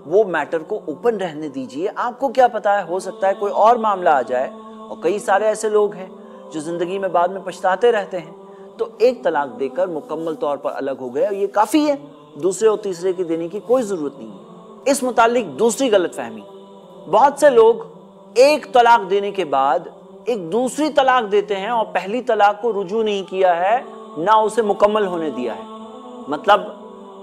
وہ میٹر کو اوپن رہنے دیجیے۔ آپ کو کیا پتا ہے، ہو سکتا ہے کوئی اور معاملہ آ جائے۔ اور کئی سارے ایسے لوگ ہیں جو زندگی میں بعد میں پچھتاتے رہتے ہیں۔ تو ایک طلاق دے کر مکمل طور پر الگ ہو گئے یہ کافی ہے۔ دوسرے اور تیسرے کی دینے کی کوئی ضرورت نہیں ہے۔ اس متعلق دوسری غلط فہمی۔ بہت سے لوگ ایک طلاق دینے کے بعد ایک دوسری طلاق دیتے ہیں اور پہلی طلاق کو رجوع نہیں کیا ہے، نہ اسے مکمل ہونے دیا ہے۔ مطلب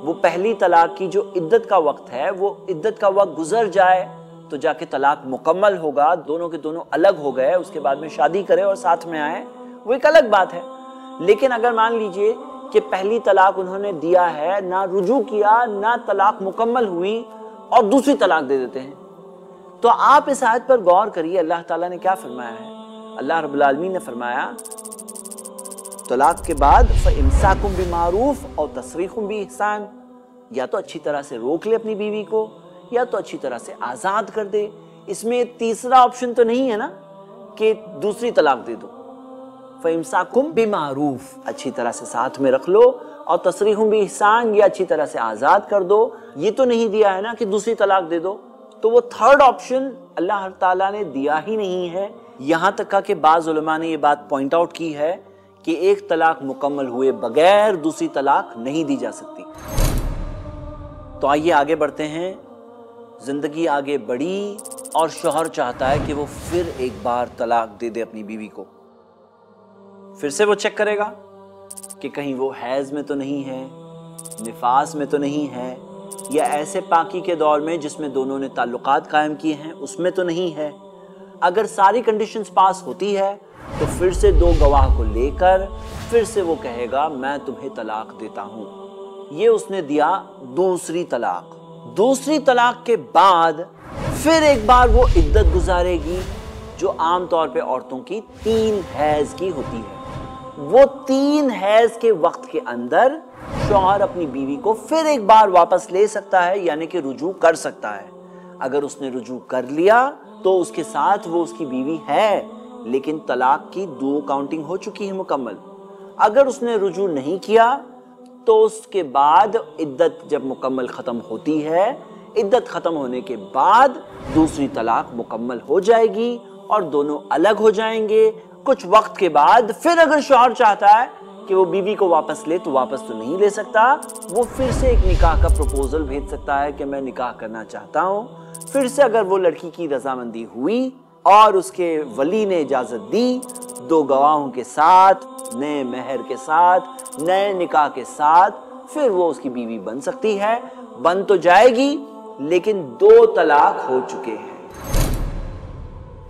وہ پہلی طلاق کی جو عدت کا وقت ہے، وہ عدت کا وقت گزر جائے تو جا کے طلاق مکمل ہوگا، دونوں کے دونوں الگ ہو گئے، اس کے بعد میں شادی کرے اور ساتھ میں آئے۔ وہ ایک الگ بات ہے۔ لیکن اگر مان لیجیے کہ پہلی طلاق انہوں نے دیا ہے، نہ رجوع کیا، نہ طلاق مکمل ہوئی اور دوسری طلاق دے دیتے ہیں۔ تو آپ اس آیت پر غور کریے، اللہ تعالیٰ نے کیا فرمایا ہے؟ اللہ رب العالمین نے فرمایا، طلاق کے بعد فَإِمْسَاكُمْ بِمَعْرُوفِ اور تَصْرِيخُمْ بِإِحْسَانِ۔ یا تو اچھی طرح سے روک لے اپنی بیوی کو، یا تو اچھی طرح سے آزاد کر دے۔ اس میں تیسرا آپشن تو نہیں ہے نا کہ دوسری طلاق دے دو۔ فَإِمْسَاكُمْ بِمَعْرُوفِ۔ اچھی طرح سے ساتھ میں رکھ لو اور تصریحوں بھی احسان یا اچھی طرح سے آزاد کر دو۔ یہ تو نہیں دیا ہے نا کہ دوسری طلاق دے دو۔ تو وہ تھرڈ آپشن اللہ تعالیٰ نے دیا ہی نہیں ہے۔ یہاں تک کہ بعض علماء نے یہ بات پوائنٹ آؤٹ کی ہے کہ ایک طلاق مکمل ہوئے بغیر دوسری طلاق نہیں دی جا سکتی۔ تو آئیے آگے بڑھتے ہیں۔ زندگی آگے بڑھی اور شوہر چاہتا ہے کہ وہ پھر ایک بار طلاق دے دے اپنی بیوی کو۔ پھر سے وہ چیک کرے گا کہ کہیں وہ حیض میں تو نہیں ہے، نفاس میں تو نہیں ہے یا ایسے پاکی کے دور میں جس میں دونوں نے تعلقات قائم کیے ہیں، اس میں تو نہیں ہے۔ اگر ساری کنڈیشنز پاس ہوتی ہے، تو پھر سے دو گواہ کو لے کر پھر سے وہ کہے گا، میں تمہیں طلاق دیتا ہوں۔ یہ اس نے دیا دوسری طلاق۔ دوسری طلاق کے بعد پھر ایک بار وہ عدت گزارے گی، جو عام طور پہ عورتوں کی تین حیض کی ہوتی ہے۔ وہ تین حیض کے وقت کے اندر شوہر اپنی بیوی کو پھر ایک بار واپس لے سکتا ہے یعنی کہ رجوع کر سکتا ہے۔ اگر اس نے رجوع کر لیا تو اس کے ساتھ وہ اس کی بیوی ہے، لیکن طلاق کی دو کاؤنٹنگ ہو چکی ہے مکمل۔ اگر اس نے رجوع نہیں کیا تو اس کے بعد عدت جب مکمل ختم ہوتی ہے، عدت ختم ہونے کے بعد دوسری طلاق مکمل ہو جائے گی اور دونوں الگ ہو جائیں گے۔ کچھ وقت کے بعد پھر اگر شوہر چاہتا ہے کہ وہ بیوی کو واپس لے تو واپس تو نہیں لے سکتا، وہ پھر سے ایک نکاح کا پروپوزل بھیج سکتا ہے کہ میں نکاح کرنا چاہتا ہوں۔ پھر سے اگر وہ لڑکی کی رضامندی ہوئی اور اس کے ولی نے اجازت دی، دو گواہوں کے ساتھ، نئے مہر کے ساتھ، نئے نکاح کے ساتھ پھر وہ اس کی بیوی بن سکتی ہے۔ بن تو جائے گی، لیکن دو طلاق ہو چکے ہیں۔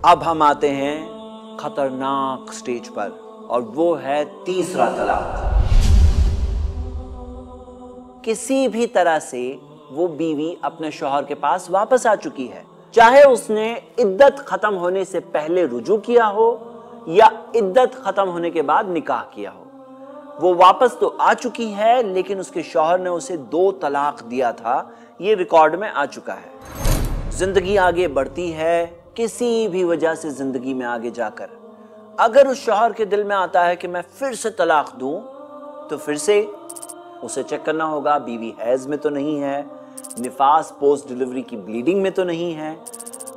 اب ہم آتے ہیں خطرناک سٹیج پر اور وہ ہے تیسرا طلاق۔ کسی بھی طرح سے وہ بیوی اپنے شوہر کے پاس واپس آ چکی ہے۔ چاہے اس نے عدت ختم ہونے سے پہلے رجوع کیا ہو یا عدت ختم ہونے کے بعد نکاح کیا ہو۔ وہ واپس تو آ چکی ہے لیکن اس کے شوہر نے اسے دو طلاق دیا تھا۔ یہ ریکارڈ میں آ چکا ہے۔ زندگی آگے بڑھتی ہے۔ کسی بھی وجہ سے زندگی میں آگے جا کر اگر اس شوہر کے دل میں آتا ہے کہ میں پھر سے طلاق دوں، تو پھر سے اسے چیک کرنا ہوگا۔ بیوی حیض میں تو نہیں ہے، نفاس پوسٹ ڈیلیوری کی بلیڈنگ میں تو نہیں ہے۔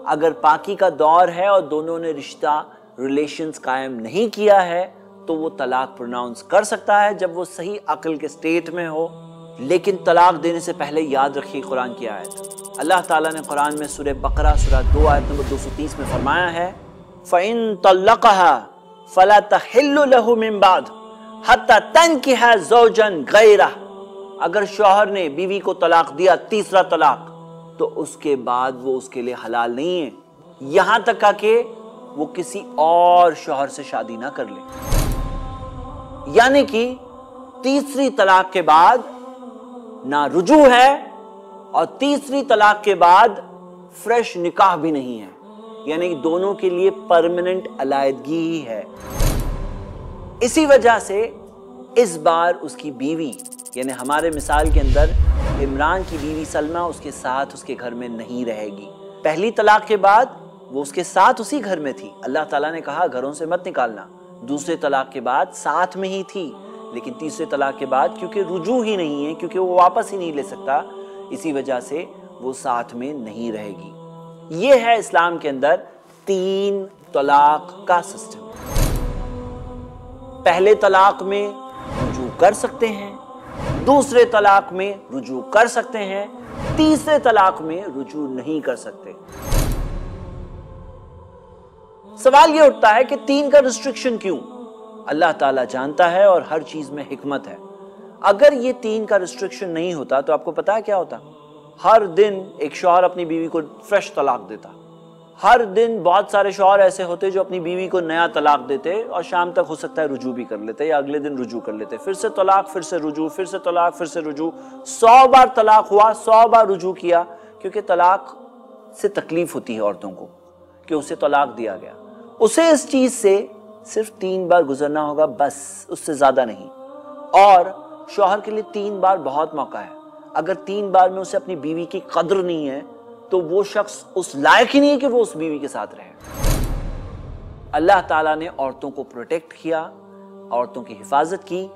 اگر پاکی کا دور ہے اور دونوں نے رشتہ ریلیشنز قائم نہیں کیا ہے، تو وہ طلاق پرناؤنس کر سکتا ہے جب وہ صحیح عقل کے سٹیٹ میں ہو۔ لیکن طلاق دینے سے پہلے یاد رکھیے قرآن کی آیت۔ اللہ تعالیٰ نے قرآن میں سورہ بقرہ، سورہ دو آیت نمبر دو سو تیس میں فرمایا ہے، فَإِن طَلَّقَهَا فَلَا تَحِلُّ لَهُ مِن بَعْدُ، حَتَّى تَنْكِحَ زَوْجًا غَيْرَهُ۔ اگر شوہر نے بیوی کو طلاق دیا، تیسرا طلاق، تو اس کے بعد وہ اس کے لیے حلال نہیں ہے۔ یہاں تک کہ وہ کسی اور شوہر سے شادی نہ کر لے۔ یعنی کہ تیسری طلاق کے بعد نہ رجوع ہے اور تیسری طلاق کے بعد فریش نکاح بھی نہیں ہے۔ یعنی دونوں کے لیے پرمننٹ علیحدگی ہی ہے۔ اسی وجہ سے اس بار اس کی بیوی یعنی ہمارے مثال کے اندر عمران کی بیوی سلمہ اس کے ساتھ اس کے گھر میں نہیں رہے گی۔ پہلی طلاق کے بعد وہ اس کے ساتھ اسی گھر میں تھی۔ اللہ تعالیٰ نے کہا، گھروں سے مت نکالنا۔ دوسرے طلاق کے بعد ساتھ میں ہی تھی، لیکن تیسرے طلاق کے بعد کیونکہ رجوع ہی نہیں ہے، کیونکہ وہ واپس ہی نہیں لے سکتا اسی وجہ سے وہ ساتھ میں نہیں رہے گی۔ یہ ہے اسلام کے اندر تین طلاق کا سسٹم پہلے طلاق میں رجوع کر سکتے ہیں، دوسرے طلاق میں رجوع کر سکتے ہیں، تیسرے طلاق میں رجوع نہیں کر سکتے۔ سوال یہ اٹھتا ہے کہ تین کا ریسٹرکشن کیوں؟ اللہ تعالیٰ جانتا ہے اور ہر چیز میں حکمت ہے۔ اگر یہ تین کا ریسٹرکشن نہیں ہوتا تو آپ کو پتا کیا ہوتا؟ ہر دن ایک شوہر اپنی بیوی کو فریش طلاق دیتا۔ ہر دن بہت سارے شوہر ایسے ہوتے جو اپنی بیوی کو نیا طلاق دیتے اور شام تک ہو سکتا ہے رجوع بھی کر لیتے یا اگلے دن رجوع کر لیتے۔ پھر سے طلاق، پھر سے رجوع، پھر سے طلاق، پھر سے رجوع۔ سو بار طلاق ہوا، سو بار رجوع کیا کیونکہ طلاق سے تکلیف ہوتی ہے عورتوں کو کہ اسے طلاق دیا گیا۔ اسے اس چیز سے صرف تین بار گزرنا ہوگا، بس، اس سے زیادہ نہیں۔ اور شوہر کے لیے تین بار بہت موقع ہے۔ اگر تین بار میں اسے اپنی بیوی کی قدر نہیں ہے، تو وہ شخص اس لائق ہی نہیں ہے کہ وہ اس بیوی کے ساتھ رہے۔ اللہ تعالیٰ نے عورتوں کو پروٹیکٹ کیا، عورتوں کی حفاظت کی،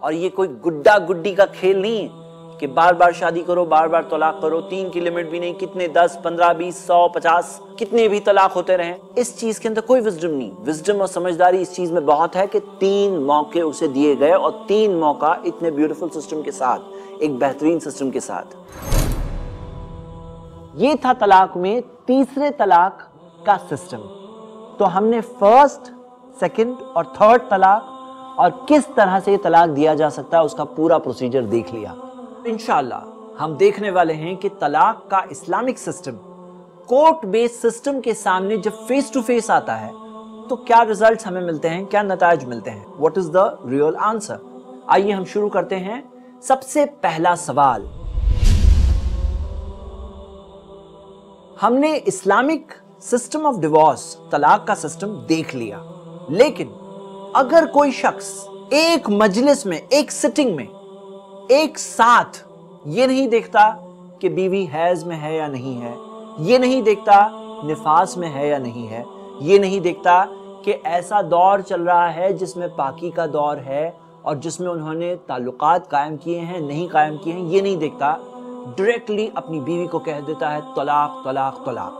اور یہ کوئی گڈا گڈی کا کھیل نہیں ہے۔ کہ بار بار شادی کرو، بار بار طلاق کرو، تین کی لمٹ بھی نہیں، کتنے دس، پندرہ، بیس، سو، پچاس، کتنے بھی طلاق ہوتے رہیں۔ اس چیز کے اندر کوئی وزڈم نہیں۔ وزڈم اور سمجھداری اس چیز میں بہت ہے کہ تین موقع اسے دیے گئے اور تین موقع اتنے بیوٹیفل سسٹم کے ساتھ، ایک بہترین سسٹم کے ساتھ۔ یہ تھا طلاق میں تیسرے طلاق کا سسٹم تو ہم نے فرسٹ سیکنڈ اور تھرڈ طلاق اور کس طرح سے یہ طلاق دیا جا سکتا ہے، اس کا پورا پروسیجر دیکھ لیا۔ انشاءاللہ ہم دیکھنے والے ہیں کہ طلاق کا Islamic system court base system کے سامنے جب فیس ٹو فیس آتا ہے، تو کیا ریزلٹس ہمیں ملتے ہیں؟ کیا نتائج ملتے ہیں؟ What is the real answer آئیے ہم شروع کرتے ہیں۔ سب سے پہلا سوال۔ ہم نے اسلامک سسٹم آف ڈیوارس طلاق کا سسٹم دیکھ لیا۔ لیکن اگر کوئی شخص ایک مجلس میں، ایک سٹنگ میں ایک ساتھ یہ نہیں دیکھتا کہ بیوی حیض میں ہے یا نہیں ہے، یہ نہیں دیکھتا نفاس میں ہے یا نہیں ہے، یہ نہیں دیکھتا کہ ایسا دور چل رہا ہے جس میں پاکی کا دور ہے اور جس میں انہوں نے تعلقات قائم کیے ہیں، نہیں قائم کیے ہیں، یہ نہیں دیکھتا۔ ڈائریکٹلی اپنی بیوی کو کہہ دیتا ہے، طلاق طلاق طلاق۔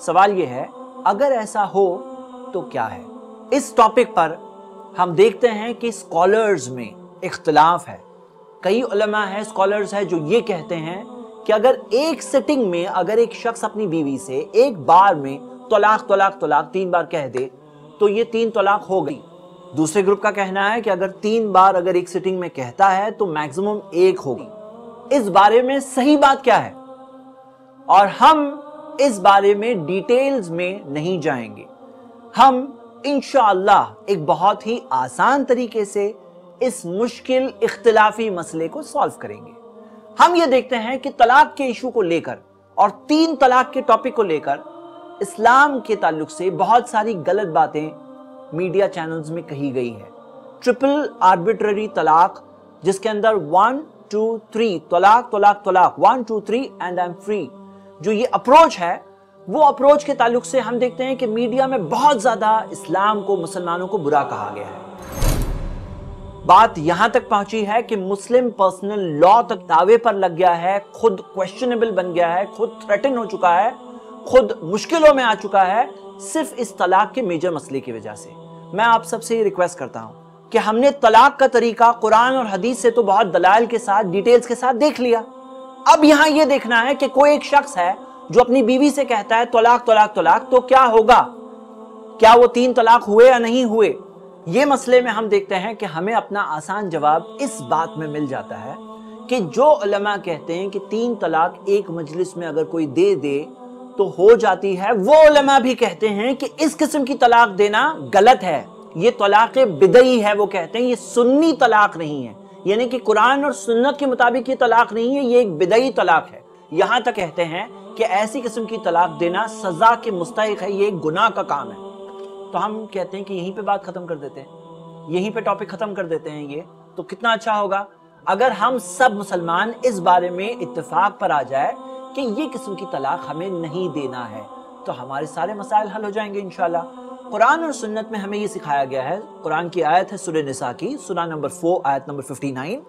سوال یہ ہے، اگر ایسا ہو تو کیا ہے؟ اس ٹاپک پر ہم دیکھتے ہیں کہ اسکالرز میں اختلاف ہے۔ کئی علماء ہیں اسکالرز ہیں جو یہ کہتے ہیں کہ اگر ایک سٹنگ میں اگر ایک شخص اپنی بیوی سے ایک بار میں طلاق طلاق طلاق تین بار کہہ دے تو یہ تین طلاق ہو گئی۔ دوسرے گروپ کا کہنا ہے کہ اگر تین بار اگر ایک سٹنگ میں کہتا ہے تو میکزیمم ایک ہوگی۔ اس بارے میں صحیح بات کیا ہے؟ اور ہم اس بارے میں ڈیٹیلز میں نہیں جائیں گے۔ ہم انشاءاللہ ایک بہت ہی آسان طریقے سے اس مشکل اختلافی مسئلے کو سالو کریں گے۔ ہم یہ دیکھتے ہیں کہ طلاق کے ایشو کو لے کر اور تین طلاق کے ٹاپک کو لے کر اسلام کے تعلق سے بہت ساری غلط باتیں میڈیا چینلز میں کہی گئی ہے ٹرپل آربیٹری طلاق، جس کے اندر ون ٹو تھری طلاق طلاق طلاق one two three and I'm free جو یہ اپروچ ہے، وہ اپروچ کے تعلق سے ہم دیکھتے ہیں کہ میڈیا میں بہت زیادہ اسلام کو، مسلمانوں کو برا کہا گیا ہے۔ بات یہاں تک پہنچی ہے کہ مسلم پرسنل لا تک دعوے پر لگ گیا ہے، خود کوشچنبل بن گیا ہے، خود تھریٹن ہو چکا ہے، خود مشکلوں میں آ چکا ہے، صرف اس طلاق کے میجر مسئلے کی وجہ سے۔ میں آپ سب سے یہ ریکویسٹ کرتا ہوں کہ ہم نے طلاق کا طریقہ قرآن اور حدیث سے تو بہت دلائل کے ساتھ ڈیٹیلز کے ساتھ دیکھ لیا۔ اب یہاں یہ دیکھنا ہے کہ کوئی ایک شخص ہے جو اپنی بیوی سے کہتا ہے طلاق طلاق طلاق، تو کیا ہوگا؟ کیا وہ تین طلاق ہوئے یا نہیں ہوئے؟ یہ مسئلے میں ہم دیکھتے ہیں کہ ہمیں اپنا آسان جواب اس بات میں مل جاتا ہے کہ جو علماء کہتے ہیں کہ تین طلاق ایک مجلس میں اگر کوئی دے دے تو ہو جاتی ہے، وہ علماء بھی کہتے ہیں کہ اس قسم کی طلاق دینا غلط ہے۔ یہ طلاق بدئی ہے، وہ کہتے ہیں یہ سنی طلاق نہیں ہے۔ یعنی کہ قرآن اور سنت کے مطابق یہ طلاق نہیں ہے، یہ ایک بدئی طلاق ہے۔ یہاں تک کہتے ہیں کہ ایسی قسم کی طلاق دینا سزا کے مستحق ہے، یہ ایک گناہ کا کام ہے۔ تو ہم کہتے ہیں کہ یہیں پہ بات ختم کر دیتے ہیں۔ یہیں پہ ٹاپک ختم کر دیتے ہیں یہ۔ تو کتنا اچھا ہوگا۔ اگر ہم سب مسلمان اس بارے میں اتفاق پر آ جائے کہ یہ قسم کی طلاق ہمیں نہیں دینا ہے، تو ہمارے سارے مسائل حل ہو جائیں گے انشاءاللہ۔ قرآن اور سنت میں ہمیں یہ سکھایا گیا ہے۔ قرآن کی آیت ہے سورہ نساء کی، سورہ نمبر 4 آیت نمبر 59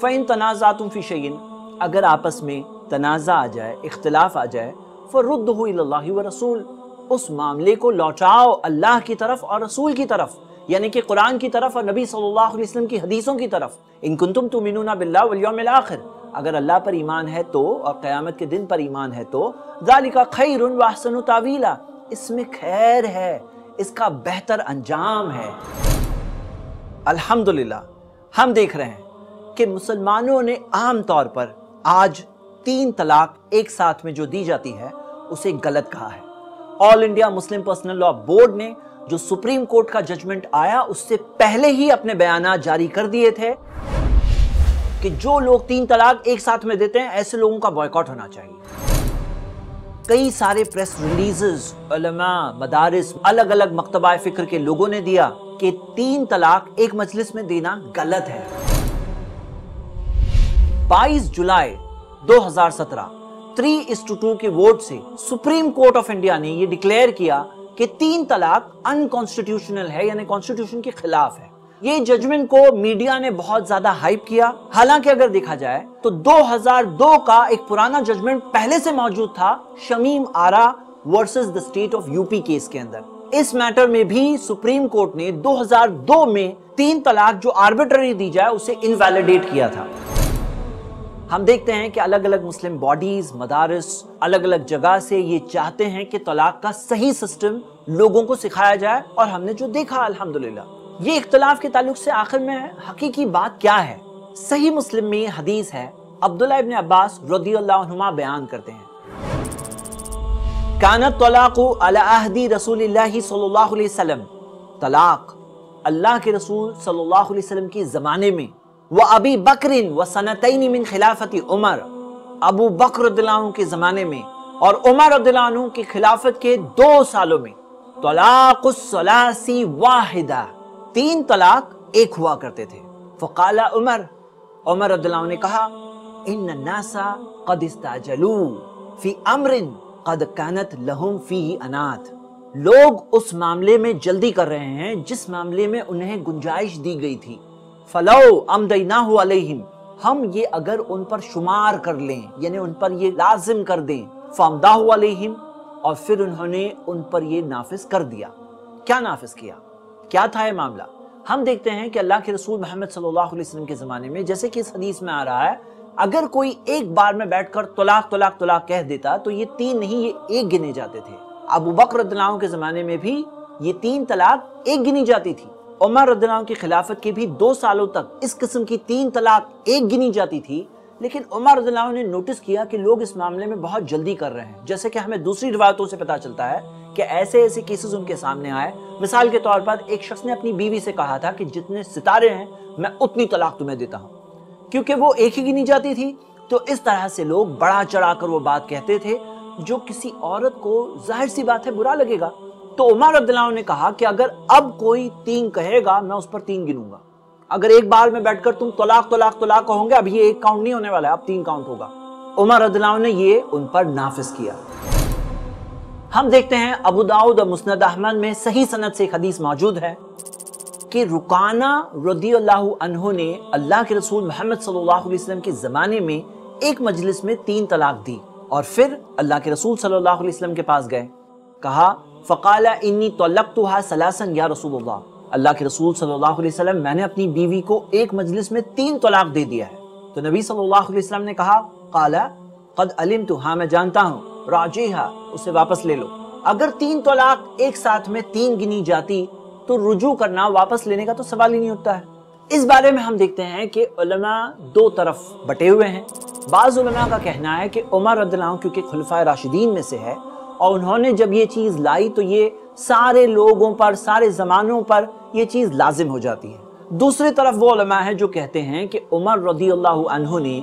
فَإِن تَنَازَاتُمْ فِي شَيْءٍ، اگر آپس میں تنازع آ جائے، اختلاف آ جائے، فَرُدُّهُ إِلَى اللَّهِ وَرَسُولِ۔ اس معاملے کو لوٹاؤ اللہ کی طرف اور رسول کی طرف یعنی کہ قرآن کی طرف اور نبی صلی اللہ علیہ وسلم کی حدیثوں کی طرف۔ ان کنتم تؤمنون باللہ والیوم الاخر۔ اگر اللہ پر ایمان ہے تو اور قیامت کے دن پر ایمان ہے تو ذالک خیر واحسن تاویلا اس میں خیر ہے، اس کا بہتر انجام ہے۔ الحمدللہ، ہم دیکھ رہے ہیں کہ مسلمانوں نے عام طور پر آج تین طلاق ایک ساتھ میں جو دی جاتی ہے، اسے غلط کہا ہے۔ All India Muslim personal law board نے جو سپریم کورٹ کا ججمنٹ آیا، اس سے پہلے ہی اپنے بیانات جاری کر دیے تھے کہ جو لوگ تین طلاق ایک ساتھ میں دیتے ہیں، ایسے لوگوں کا بوائکاٹ ہونا چاہیے۔ کئی سارے پریس ریلیزز علماء، مدارس، الگ الگ مکتبہ فکر کے لوگوں نے دیا کہ تین طلاق ایک مجلس میں دینا غلط ہے۔ بائیس جولائی دو ہزار سترہ تھری اس ٹو ٹو کے ووٹ سے سپریم کورٹ آف انڈیا نے یہ ڈکلیئر کیا کہ تین طلاق ان کانسٹیٹیوشنل ہے یعنی کانسٹیٹیوشن کے خلاف ہے۔ یہ ججمنٹ کو میڈیا نے بہت زیادہ ہائپ کیا۔ حالانکہ اگر دیکھا جائے تو دو ہزار دو کا ایک پرانا ججمنٹ پہلے سے موجود تھا Shamim Ara versus the state of U P case کے اندر۔ اس میٹر میں بھی سپریم کورٹ نے دو ہزار دو میں تین طلاق جو آربیٹری دی جائے، اسے انویلیڈیٹ کیا تھا۔ ہم دیکھتے ہیں کہ الگ الگ مسلم باڈیز مدارس، الگ الگ جگہ سے یہ چاہتے ہیں کہ طلاق کا صحیح سسٹم لوگوں کو سکھایا جائے اور ہم نے جو دیکھا، الحمدللہ۔ یہ اختلاف کے تعلق سے آخر میں حقیقی بات کیا ہے؟ صحیح مسلم میں حدیث ہے، عبداللہ ابن عباس رضی اللہ عنہما بیان کرتے ہیں۔ کانت طلاق علی عہدی رسول اللہ صلی اللہ علیہ وسلم۔ طلاق اللہ کے رسول صلی اللہ علیہ وسلم کی زمانے میں۔ وہ ابی بکرین و سنتین من خلافت عمر۔ ابو بکر رضی عنہ کے زمانے میں اور عمر رضی عنہ کی خلافت کے دو سالوں میں طلاق السلاسی واحدہ۔ تین طلاق ایک ہوا کرتے تھے۔ فقال عمر عمر رضی عنہ نے کہا، ان الناس قد استعجلوا فی امر قد کانت لہم فی انات۔ لوگ اس معاملے میں جلدی کر رہے ہیں جس معاملے میں انہیں گنجائش دی گئی تھی۔ فلو امدیناہ علیہم ہم یہ اگر ان پر شمار کر لیں یعنی ان پر یہ لازم کر دیں فامداہ علیہم اور پھر انہوں نے ان پر یہ نافذ کر دیا۔ کیا نافذ کیا؟ کیا تھا یہ معاملہ؟ ہم دیکھتے ہیں کہ اللہ کے رسول محمد صلی اللہ علیہ وسلم کے زمانے میں جیسے کہ اس حدیث میں آ رہا ہے، اگر کوئی ایک بار میں بیٹھ کر طلاق طلاق طلاق کہہ دیتا تو یہ تین نہیں، یہ ایک گنے جاتے تھے۔ ابو بکر رضی اللہ عنہ کے زمانے میں بھی یہ تین طلاق ایک گنی جاتی تھی۔ عمر رضی اللہ عنہ کی خلافت کے بھی دو سالوں تک اس قسم کی تین طلاق ایک گنی جاتی تھی، لیکن عمر رضی اللہ عنہ نے نوٹس کیا کہ لوگ اس معاملے میں بہت جلدی کر رہے ہیں۔ جیسے کہ ہمیں دوسری روایتوں سے پتا چلتا ہے کہ ایسے ایسے کیسز ان کے سامنے آئے۔ مثال کے طور پر ایک شخص نے اپنی بیوی سے کہا تھا کہ جتنے ستارے ہیں، میں اتنی طلاق تمہیں دیتا ہوں۔ کیونکہ وہ ایک ہی گنی جاتی تھی، تو اس طرح سے لوگ بڑا چڑھا کر وہ بات کہتے تھے، جو کسی عورت کو ظاہر سی بات ہے برا لگے گا۔ تو عمر عبداللہ نے کہا کہ اگر اب کوئی تین کہے گا، میں اس پر تین گنوں گا۔ اگر ایک بار میں بیٹھ کر تم طلاق طلاق طلاق کہوں گے، اب یہ ایک کاؤنٹ نہیں ہونے والا ہے، اب تین کاؤنٹ ہوگا۔ عمر عبداللہ نے یہ ان پر نافذ کیا۔ ہم دیکھتے ہیں ابو داؤد اور مسند احمد میں صحیح سنت سے ایک حدیث موجود ہے کہ رکانہ رضی اللہ عنہ نے اللہ کے رسول محمد صلی اللہ علیہ وسلم کے زمانے میں ایک مجلس میں تین طلاق دی اور پھر اللہ کے رسول صلی اللہ علیہ وسلم کے پاس گئے۔ کہا فقال انی طلقتها ثلاثا یا رسول اللہ اللہ کے رسول صلی اللہ علیہ وسلم، میں نے اپنی بیوی کو ایک مجلس میں تین طلاق دے دیا ہے۔ تو نبی صلی اللہ علیہ وسلم نے کہا قال قد علمت ہاں میں جانتا ہوں، راجیہا، اسے واپس لے لو۔ اگر تین طلاق ایک ساتھ میں تین گنی جاتی، تو رجوع کرنا، واپس لینے کا تو سوال ہی نہیں ہوتا ہے۔ اس بارے میں ہم دیکھتے ہیں کہ علماء دو طرف بٹے ہوئے ہیں۔ بعض علماء کا کہنا ہے کہ عمر رضی اللہ عنہ، کیونکہ خلفۂ راشدین میں سے ہے اور انہوں نے جب یہ چیز لائی تو یہ سارے لوگوں پر، سارے زمانوں پر یہ چیز لازم ہو جاتی ہے۔ دوسری طرف وہ علماء ہیں جو کہتے ہیں کہ عمر رضی اللہ عنہ نے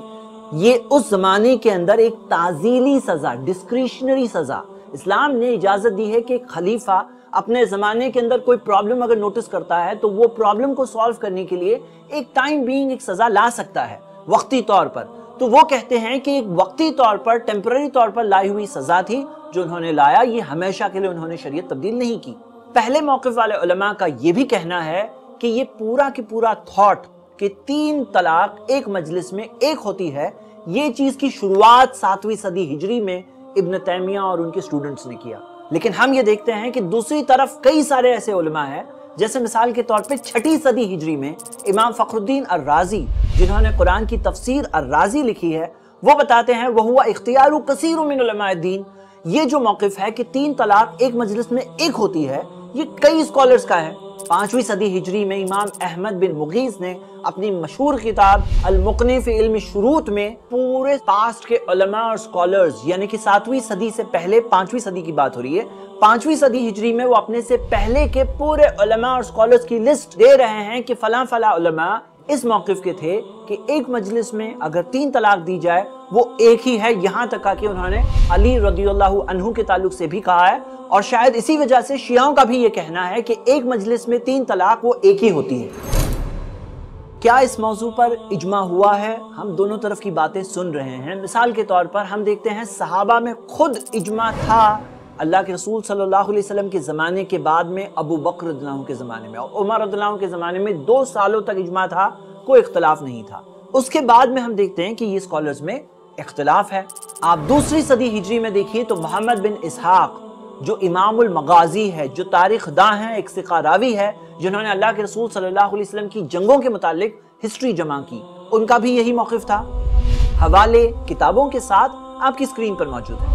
یہ اس زمانے کے اندر ایک تعزیلی سزا ڈسکریشنری سزا۔ اسلام نے اجازت دی ہے کہ خلیفہ اپنے زمانے کے اندر کوئی پرابلم اگر نوٹس کرتا ہے تو وہ پرابلم کو سالو کرنے کے لیے ایک ٹائم بینگ ایک سزا لا سکتا ہے۔ وقتی طور پر تو وہ کہتے ہیں کہ ایک وقتی طور پر ٹیمپرری طور پر لائی ہوئی سزا تھی جو انہوں نے لایا۔ یہ ہمیشہ کے لیے انہوں نے شریعت تبدیل نہیں کی۔ پہلے موقف والے علماء کا یہ بھی کہنا ہے کہ یہ پورا کی پورا تھاٹ کہ تین طلاق ایک مجلس میں ایک ہوتی ہے، یہ چیز کی شروعات ساتویں صدی ہجری میں ابن تیمیہ اور ان کے سٹوڈنٹس نے کیا۔ لیکن ہم یہ دیکھتے ہیں کہ دوسری طرف کئی سارے ایسے علماء ہیں جیسے مثال کے طور پہ چھٹی صدی ہجری میں امام فخر الدین الرازی، جنہوں نے قرآن کی تفسیر الرازی لکھی ہے، وہ بتاتے ہیں وہ ہوا اختیار کثیر من علماء الدین۔ یہ جو موقف ہے کہ تین طلاق ایک مجلس میں ایک ہوتی ہے، یہ کئی اسکالرز کا ہے۔ پانچویں صدی ہجری میں امام احمد بن مغیث نے اپنی مشہور کتاب المقنی فی علم شروط میں پورے پاسٹ کے علماء اور سکولرز یعنی کہ ساتویں صدی سے پہلے پانچویں صدی کی بات ہو رہی ہے، پانچویں صدی ہجری میں وہ اپنے سے پہلے کے پورے علماء اور سکولرز کی لسٹ دے رہے ہیں کہ فلاں فلاں علماء اس موقف کے تھے کہ ایک مجلس میں اگر تین طلاق دی جائے، وہ ایک ہی ہے، یہاں تک کہ انہوں نے علی رضی اللہ عنہ کے تعلق سے بھی کہا ہے۔ اور شاید اسی وجہ سے شیعوں کا بھی یہ کہنا ہے کہ ایک مجلس میں تین طلاق وہ ایک ہی ہوتی ہے کیا اس موضوع پر اجماع ہوا ہے؟ ہم دونوں طرف کی باتیں سن رہے ہیں۔ مثال کے طور پر ہم دیکھتے ہیں صحابہ میں خود اجماع تھا۔ اللہ کے رسول صلی اللہ علیہ وسلم کے زمانے کے بعد میں ابو بکر رضی اللہ عنہ کے زمانے میں اور عمر رضی اللہ عنہ کے زمانے میں دو سالوں تک اجماع تھا، کوئی اختلاف نہیں تھا۔ اس کے بعد میں ہم دیکھتے ہیں کہ یہ اسکالرز میں اختلاف ہے۔ آپ دوسری صدی ہجری میں دیکھیے تو محمد بن اسحاق جو امام المغازی ہے، جو تاریخ داں ہے ایک سقہ راوی ہے، جنہوں نے اللہ کے رسول صلی اللہ علیہ وسلم کی جنگوں کے متعلق ہسٹری جمع کی۔ ان کا بھی یہی موقف تھا۔ حوالے کتابوں کے ساتھ آپ کی سکرین پر موجود ہے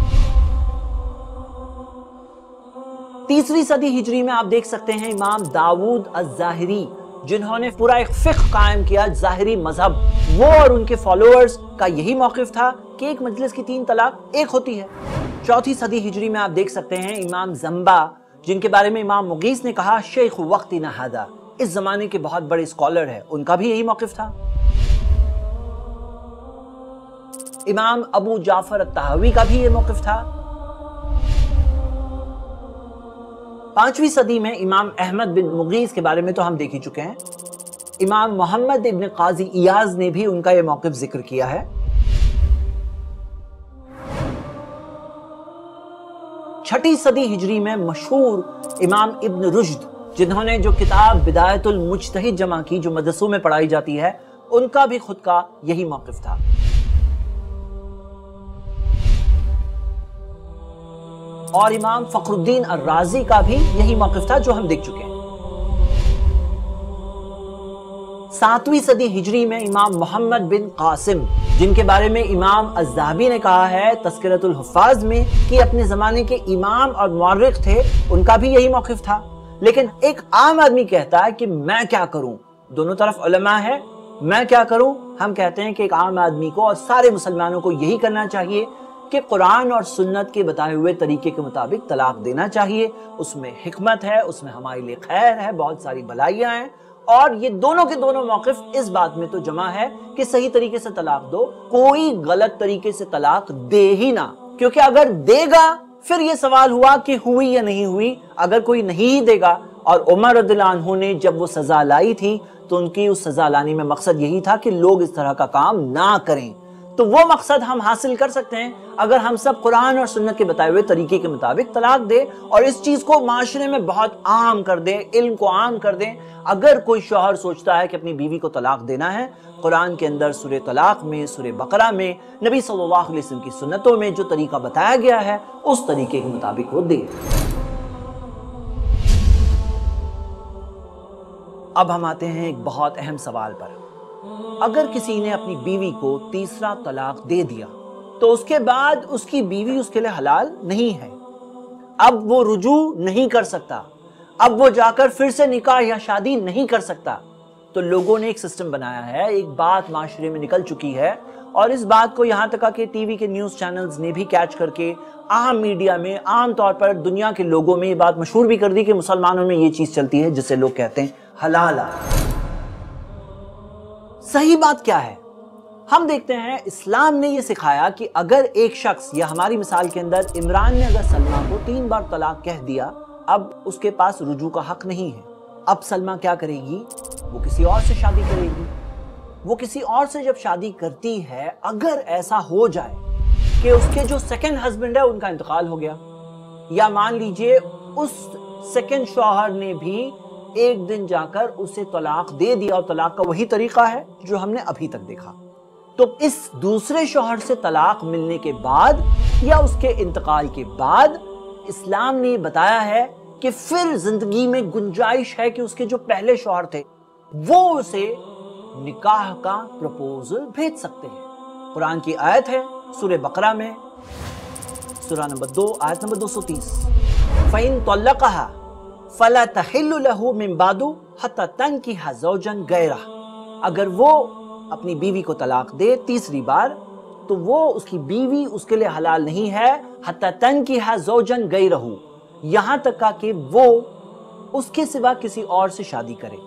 تیسری صدی ہجری میں آپ دیکھ سکتے ہیں امام داود الظاہری، جنہوں نے پورا ایک فقہ قائم کیا، ظاہری مذہب۔ وہ اور ان کے فالوورز کا یہی موقف تھا کہ ایک مجلس کی تین طلاق ایک ہوتی ہے۔ چوتھی صدی ہجری میں آپ دیکھ سکتے ہیں امام زمبا، جن کے بارے میں امام مغیث نے کہا، شیخ وقت نہادہ۔ اس زمانے کے بہت بڑے اسکالر ہے ان کا بھی یہی موقف تھا۔ امام ابو جعفر التحوی کا بھی یہ موقف تھا۔ پانچویں صدی میں امام احمد بن مغیث کے بارے میں تو ہم دیکھ ہی چکے ہیں۔ امام محمد ابن قاضی ایاز نے بھی ان کا یہ موقف ذکر کیا ہے۔ چھٹی صدی ہجری میں مشہور امام ابن رشد، جنہوں نے جو کتاب بدایت المجتہد جمع کی جو مدرسوں میں پڑھائی جاتی ہے، ان کا بھی خود کا یہی موقف تھا۔ اور امام فخر الدین الرازی کا بھی یہی موقف تھا جو ہم دیکھ چکے ہیں۔ ساتویں صدی ہجری میں امام محمد بن قاسم، جن کے بارے میں امام الزہبی نے کہا ہے تذکرت الحفاظ میں کہ اپنے زمانے کے امام اور مورخ تھے، ان کا بھی یہی موقف تھا۔ لیکن ایک عام آدمی کہتا ہے کہ میں کیا کروں؟ دونوں طرف علماء ہے میں کیا کروں؟ ہم کہتے ہیں کہ ایک عام آدمی کو اور سارے مسلمانوں کو یہی کرنا چاہیے کہ قرآن اور سنت کے بتائے ہوئے طریقے کے مطابق طلاق دینا چاہیے۔ اس میں حکمت ہے، اس میں ہمارے لیے خیر ہے، بہت ساری بلائیاں ہیں۔ اور یہ دونوں کے دونوں موقف اس بات میں تو جمع ہے کہ صحیح طریقے سے طلاق دو، کوئی غلط طریقے سے طلاق دے ہی نہ۔ کیونکہ اگر دے گا، پھر یہ سوال ہوا کہ ہوئی یا نہیں ہوئی۔ اگر کوئی نہیں دے گا اور عمر رضی اللہ عنہ نے جب وہ سزا لائی تھی، تو ان کی اس سزا لانے میں مقصد یہی تھا کہ لوگ اس طرح کا کام نہ کریں۔ تو وہ مقصد ہم حاصل کر سکتے ہیں اگر ہم سب قرآن اور سنت کے بتائے ہوئے طریقے کے مطابق طلاق دے اور اس چیز کو معاشرے میں بہت عام کر دیں، علم کو عام کر دیں۔ اگر کوئی شوہر سوچتا ہے کہ اپنی بیوی کو طلاق دینا ہے، قرآن کے اندر سورہ طلاق میں، سورہ بقرہ میں، نبی صلی اللہ علیہ وسلم کی سنتوں میں جو طریقہ بتایا گیا ہے، اس طریقے کے مطابق وہ دے۔ اب ہم آتے ہیں ایک بہت اہم سوال پر۔ اگر کسی نے اپنی بیوی کو تیسرا طلاق دے دیا، تو اس کے بعد اس کی بیوی اس کے لیے حلال نہیں ہے۔ اب وہ رجوع نہیں کر سکتا۔ اب وہ جا کر پھر سے نکاح یا شادی نہیں کر سکتا۔ تو لوگوں نے ایک سسٹم بنایا ہے، ایک بات معاشرے میں نکل چکی ہے۔ اور اس بات کو یہاں تک کہ ٹی وی کے نیوز چینلز نے بھی کیچ کر کے عام میڈیا میں، عام طور پر دنیا کے لوگوں میں یہ بات مشہور بھی کر دی کہ مسلمانوں میں یہ چیز چلتی ہے جسے لوگ کہتے ہیں حلال صحیح بات کیا ہے؟ ہم دیکھتے ہیں اسلام نے یہ سکھایا کہ اگر ایک شخص یا ہماری مثال کے اندر عمران نے اگر سلمہ کو تین بار طلاق کہہ دیا، اب اس کے پاس رجوع کا حق نہیں ہے۔ اب سلمہ کیا کرے گی؟ وہ کسی اور سے شادی کرے گی۔ وہ کسی اور سے جب شادی کرتی ہے، اگر ایسا ہو جائے کہ اس کے جو سیکنڈ ہسبینڈ ہے، ان کا انتقال ہو گیا۔ یا مان لیجیے، اس سیکنڈ شوہر نے بھی ایک دن جا کر اسے طلاق دے دیا اور طلاق کا وہی طریقہ ہے جو ہم نے ابھی تک دیکھا۔ تو اس دوسرے شوہر سے طلاق ملنے کے بعد یا اس کے انتقال کے بعد اسلام نے بتایا ہے کہ پھر زندگی میں گنجائش ہے کہ اس کے جو پہلے شوہر تھے وہ اسے نکاح کا پروپوزل بھیج سکتے ہیں۔ قرآن کی آیت ہے سورہ بقرہ میں، سورہ نمبر دو، آیت نمبر دو سو تیس۔ فَإِن طَلَّقَهَا فَلَا تَحِلُّ لَهُ مِن بَعْدُ حَتَّى تَنْكِحَ زَوْجًا غَيْرَهُ۔ اگر وہ اپنی بیوی کو طلاق دے تیسری بار، تو وہ اس کی بیوی اس کے لیے حلال نہیں ہے حتی تن کی ہے یہاں تک کہ وہ اس کے سوا کسی اور سے شادی کرے۔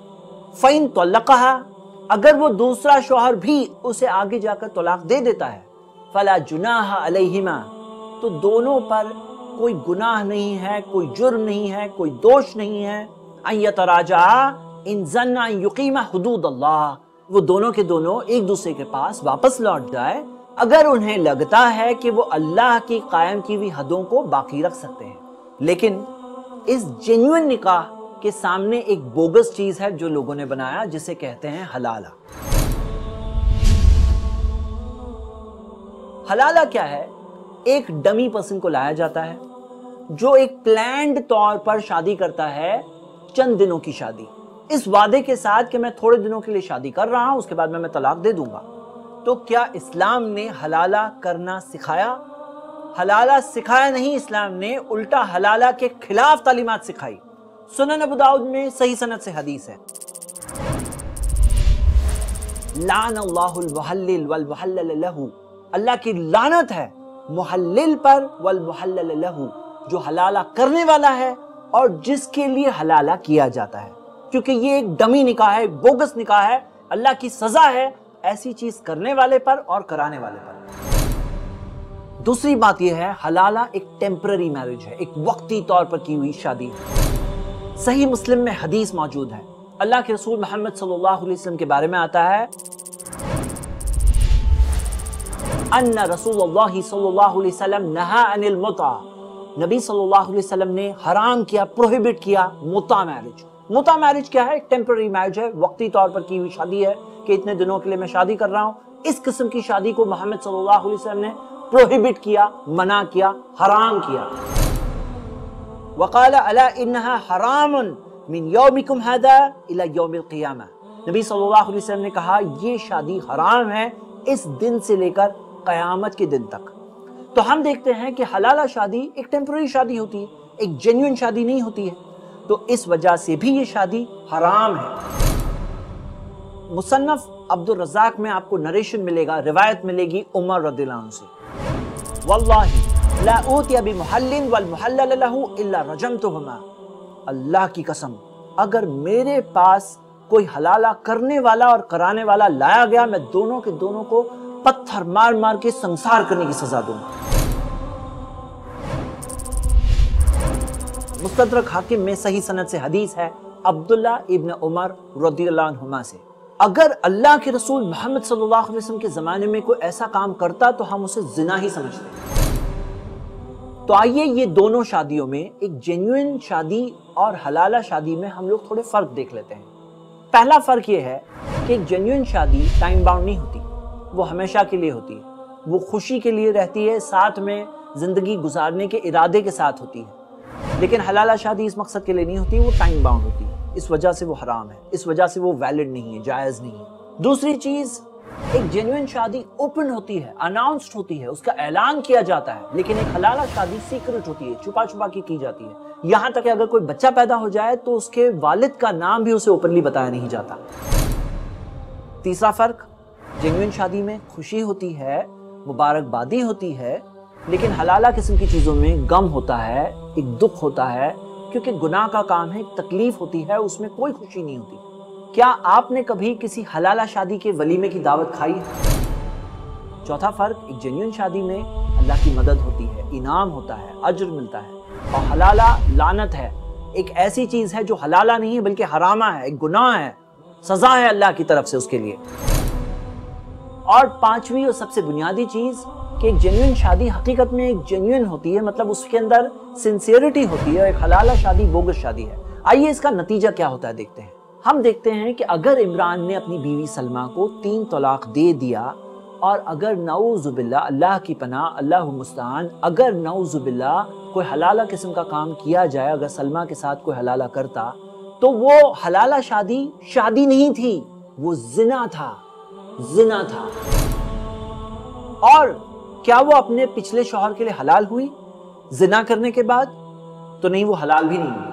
فَإِن طَلَّقَهَا، اگر وہ دوسرا شوہر بھی اسے آگے جا کر طلاق دے دیتا ہے، فَلَا جُنَاهَ عَلَيْهِمَا۔ تو دونوں پر کوئی گناہ نہیں ہے، کوئی جرم نہیں ہے، کوئی دوش نہیں ہے۔ اَن يَتَرَاجَعَا اِن زَنَّا اِن يُقِيمَ حُدُودَ اللَّهِ وہ دونوں کے دونوں ایک دوسرے کے پاس واپس لوٹ جائے۔ اگر انہیں لگتا ہے کہ وہ اللہ کی قائم کی ہوئی حدوں کو باقی رکھ سکتے ہیں۔ لیکن اس جینوئن نکاح کے سامنے ایک بوگس چیز ہے جو لوگوں نے بنایا، جسے کہتے ہیں حلالہ۔ حلالہ کیا ہے؟ ایک ڈمی پرسن کو لایا جاتا ہے، جو ایک پلانڈ طور پر شادی کرتا ہے چند دنوں کی شادی۔ اس وعدے کے ساتھ کہ میں تھوڑے دنوں کے لیے شادی کر رہا ہوں، اس کے بعد میں میں طلاق دے دوں گا۔ تو کیا اسلام نے حلالہ کرنا سکھایا؟ حلالہ سکھایا نہیں، اسلام نے الٹا حلالہ کے خلاف تعلیمات سکھائی۔ سنن ابو داؤد میں صحیح سنت سے حدیث ہے۔ لعن اللہ المحلل والمحلل لہو۔ اللہ کی لعنت ہے۔ محلل پر والمحلل لہو، جو حلالہ کرنے والا ہے اور جس کے لیے حلالہ کیا جاتا ہے۔ کیونکہ یہ ایک ڈمی نکاح ہے، ایک بوگس نکاح ہے، اللہ کی سزا ہے ایسی چیز کرنے والے پر اور کرانے والے پر۔ دوسری بات یہ ہے، حلالہ ایک ٹیمپرری میرج ہے، ایک وقتی طور پر کی ہوئی شادی ہے۔ صحیح مسلم میں حدیث موجود ہے۔ اللہ کے رسول محمد صلی اللہ علیہ وسلم کے بارے میں آتا ہے ان رسول اللہ صلی اللہ علیہ وسلم نہا عن المتع نبی صلی اللہ علیہ وسلم نے حرام کیا پروہیبٹ کیا متا میرج متا میرج کیا ہے؟ ایک ٹیمپرری میرج ہے، وقتی طور پر کی ہوئی شادی ہے کہ اتنے دنوں کے لیے میں شادی کر رہا ہوں۔ اس قسم کی شادی کو محمد صلی اللہ علیہ وسلم نے پروہیبٹ کیا، منع کیا، حرام کیا۔ وقال الا انها حرام من يومكم هذا الى يوم القيامه نبی صلی اللہ علیہ وسلم نے کہا، یہ شادی حرام ہے، اس دن سے لے کر قیامت کے دن تک۔ تو ہم دیکھتے ہیں کہ حلالہ شادی ایک ٹیمپرری شادی ہوتی ہے، ایک جینیون شادی نہیں ہوتی ہے۔ تو اس وجہ سے بھی یہ شادی حرام ہے۔ مصنف عبد الرزاق میں آپ کو نریشن ملے گا، روایت ملے گی عمر رضی اللہ عنہ سے۔ واللہ لا اوتی بمحلن والمحلل له الا رجمتهما اللہ کی قسم، اگر میرے پاس کوئی حلالہ کرنے والا اور کرانے والا لایا گیا، میں دونوں کے دونوں کو پتھر مار مار کے سنسار کرنے کی سزا دوں۔ گا مستدرک حاکم میں صحیح سند سے حدیث ہے عبداللہ ابن عمر رضی اللہ عنہما سے۔ اگر اللہ کے رسول محمد صلی اللہ علیہ وسلم کے زمانے میں کوئی ایسا کام کرتا تو ہم اسے زنا ہی سمجھتے۔ تو آئیے یہ دونوں شادیوں میں ایک جینوئن شادی اور حلالہ شادی میں ہم لوگ تھوڑے فرق دیکھ لیتے ہیں۔ پہلا فرق یہ ہے کہ ایک جینوئن شادی ٹائم باؤنڈ نہیں ہوتی۔ وہ ہمیشہ کے لیے ہوتی ہے۔ وہ خوشی کے لیے رہتی ہے، ساتھ میں زندگی گزارنے کے ارادے کے ساتھ ہوتی ہے۔ لیکن حلالہ شادی اس مقصد کے لیے نہیں ہوتی، وہ ٹائم باؤنڈ ہوتی ہے۔ اس وجہ سے وہ حرام ہے، اس وجہ سے وہ ویلڈ نہیں ہے، جائز نہیں ہے۔ دوسری چیز، ایک جینوئن شادی اوپن ہوتی ہے اناؤنسڈ ہوتی ہے، اس کا اعلان کیا جاتا ہے۔ لیکن ایک حلالہ شادی سیکرٹ ہوتی ہے، چھپا چھپا کی کی جاتی ہے۔ یہاں تک کہ اگر کوئی بچہ پیدا ہو جائے تو اس کے والد کا نام بھی اسے اوپنلی بتایا نہیں جاتا۔ تیسرا فرق جینوئن شادی میں خوشی ہوتی ہے مبارکبادی ہوتی ہے، لیکن حلالہ قسم کی چیزوں میں غم ہوتا ہے، ایک دکھ ہوتا ہے، کیونکہ گناہ کا کام ہے، ایک تکلیف ہوتی ہے، اس میں کوئی خوشی نہیں ہوتی۔ کیا آپ نے کبھی کسی حلالہ شادی کے ولیمے کی دعوت کھائی ہے؟ چوتھا فرق، ایک جینیون شادی میں اللہ کی مدد ہوتی ہے، انعام ہوتا ہے عجر ملتا ہے۔ اور حلالہ لانت ہے۔ ایک ایسی چیز ہے جو حلالہ نہیں ہے، بلکہ حرامہ ہے، ایک گناہ ہے، سزا ہے اللہ کی طرف سے اس کے لیے۔ اور پانچویں اور سب سے بنیادی چیز کہ ایک جینوئن شادی حقیقت میں ایک جینوئن ہوتی ہے مطلب اس کے اندر سنسیئرٹی ہوتی ہے ایک حلالہ شادی بوگس شادی ہے۔ آئیے اس کا نتیجہ کیا ہوتا ہے، دیکھتے ہیں۔ ہم دیکھتے ہیں کہ اگر عمران نے اپنی بیوی سلمہ کو تین طلاق دے دیا اور اگر نعوذ باللہ اللہ کی پناہ، اللہ مستعان، اگر نعوذ باللہ کوئی حلالہ قسم کا کام کیا جائے، اگر سلمہ کے ساتھ کوئی حلالہ کرتا تو وہ حلالہ شادی شادی نہیں تھی، وہ زنا تھا۔ زنا تھا۔ اور کیا وہ اپنے پچھلے شوہر کے لیے حلال ہوئی؟ زنا کرنے کے بعد تو نہیں، وہ حلال بھی نہیں ہوئی۔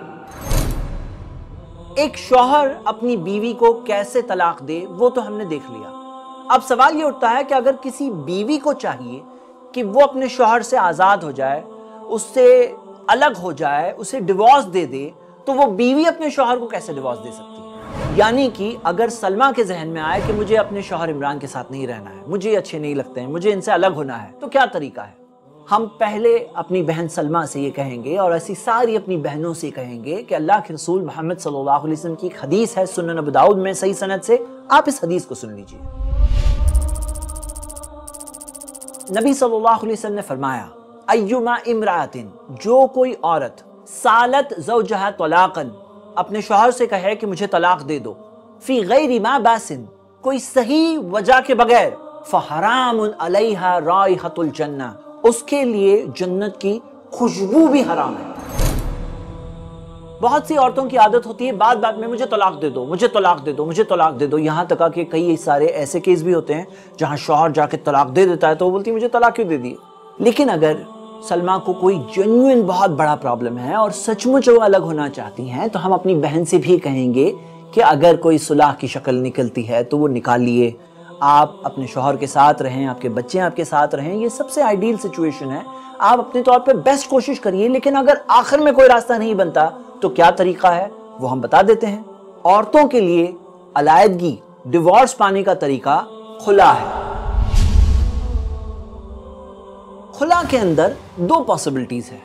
ایک شوہر اپنی بیوی کو کیسے طلاق دے، وہ تو ہم نے دیکھ لیا۔ اب سوال یہ اٹھتا ہے کہ اگر کسی بیوی کو چاہیے کہ وہ اپنے شوہر سے آزاد ہو جائے، اس سے الگ ہو جائے، اسے ڈیوارس دے دے، تو وہ بیوی اپنے شوہر کو کیسے ڈیوارس دے سکتی؟ ہے یعنی کہ اگر سلمہ کے ذہن میں آئے کہ مجھے اپنے شوہر عمران کے ساتھ نہیں رہنا ہے، مجھے اچھے نہیں لگتے ہیں، مجھے ان سے الگ ہونا ہے، تو کیا طریقہ ہے؟ ہم پہلے اپنی بہن سلمہ سے یہ کہیں گے اور ایسی ساری اپنی بہنوں سے کہیں گے کہ اللہ کے رسول محمد صلی اللہ علیہ وسلم کی ایک حدیث ہے سنن ابو داؤد میں صحیح سند سے، آپ اس حدیث کو سن لیجیے۔ نبی صلی اللہ علیہ وسلم نے فرمایا، ایما امراتن جو کوئی عورت، سالت زوجہ طلاقن اپنے شوہر سے کہے کہ مجھے طلاق دے دو۔ فی غیر ما باسن، کوئی صحیح وجہ کے بغیر۔ فحرام علیہ رائحت الجنہ۔ اس کے لیے جنت کی خوشبو بھی حرام ہے۔ بہت سی عورتوں کی عادت ہوتی ہے، بعد بعد میں مجھے طلاق دے دو، مجھے طلاق دے دو، مجھے طلاق دے دو۔ یہاں تک کہ کئی سارے ایسے کیس بھی ہوتے ہیں جہاں شوہر جا کے طلاق دے دیتا ہے تو وہ بولتی مجھے طلاق کیوں دے دی لیکن اگر سلمہ کو کوئی جنوین بہت بڑا پرابلم ہے اور سچ مچ وہ الگ ہونا چاہتی ہیں، تو ہم اپنی بہن سے بھی کہیں گے کہ اگر کوئی صلاح کی شکل نکلتی ہے تو وہ نکالیے آپ اپنے شوہر کے ساتھ رہیں، آپ کے بچے آپ کے ساتھ رہیں، یہ سب سے آئیڈیل سچویشن ہے۔ آپ اپنے طور پہ بیسٹ کوشش کریے، لیکن اگر آخر میں کوئی راستہ نہیں بنتا تو کیا طریقہ ہے؟ وہ ہم بتا دیتے ہیں۔ عورتوں کے لیے علیحدگی ڈیورس پانے کا طریقہ کھلا ہے۔ کھلا کے اندر دو پاسبلٹیز ہے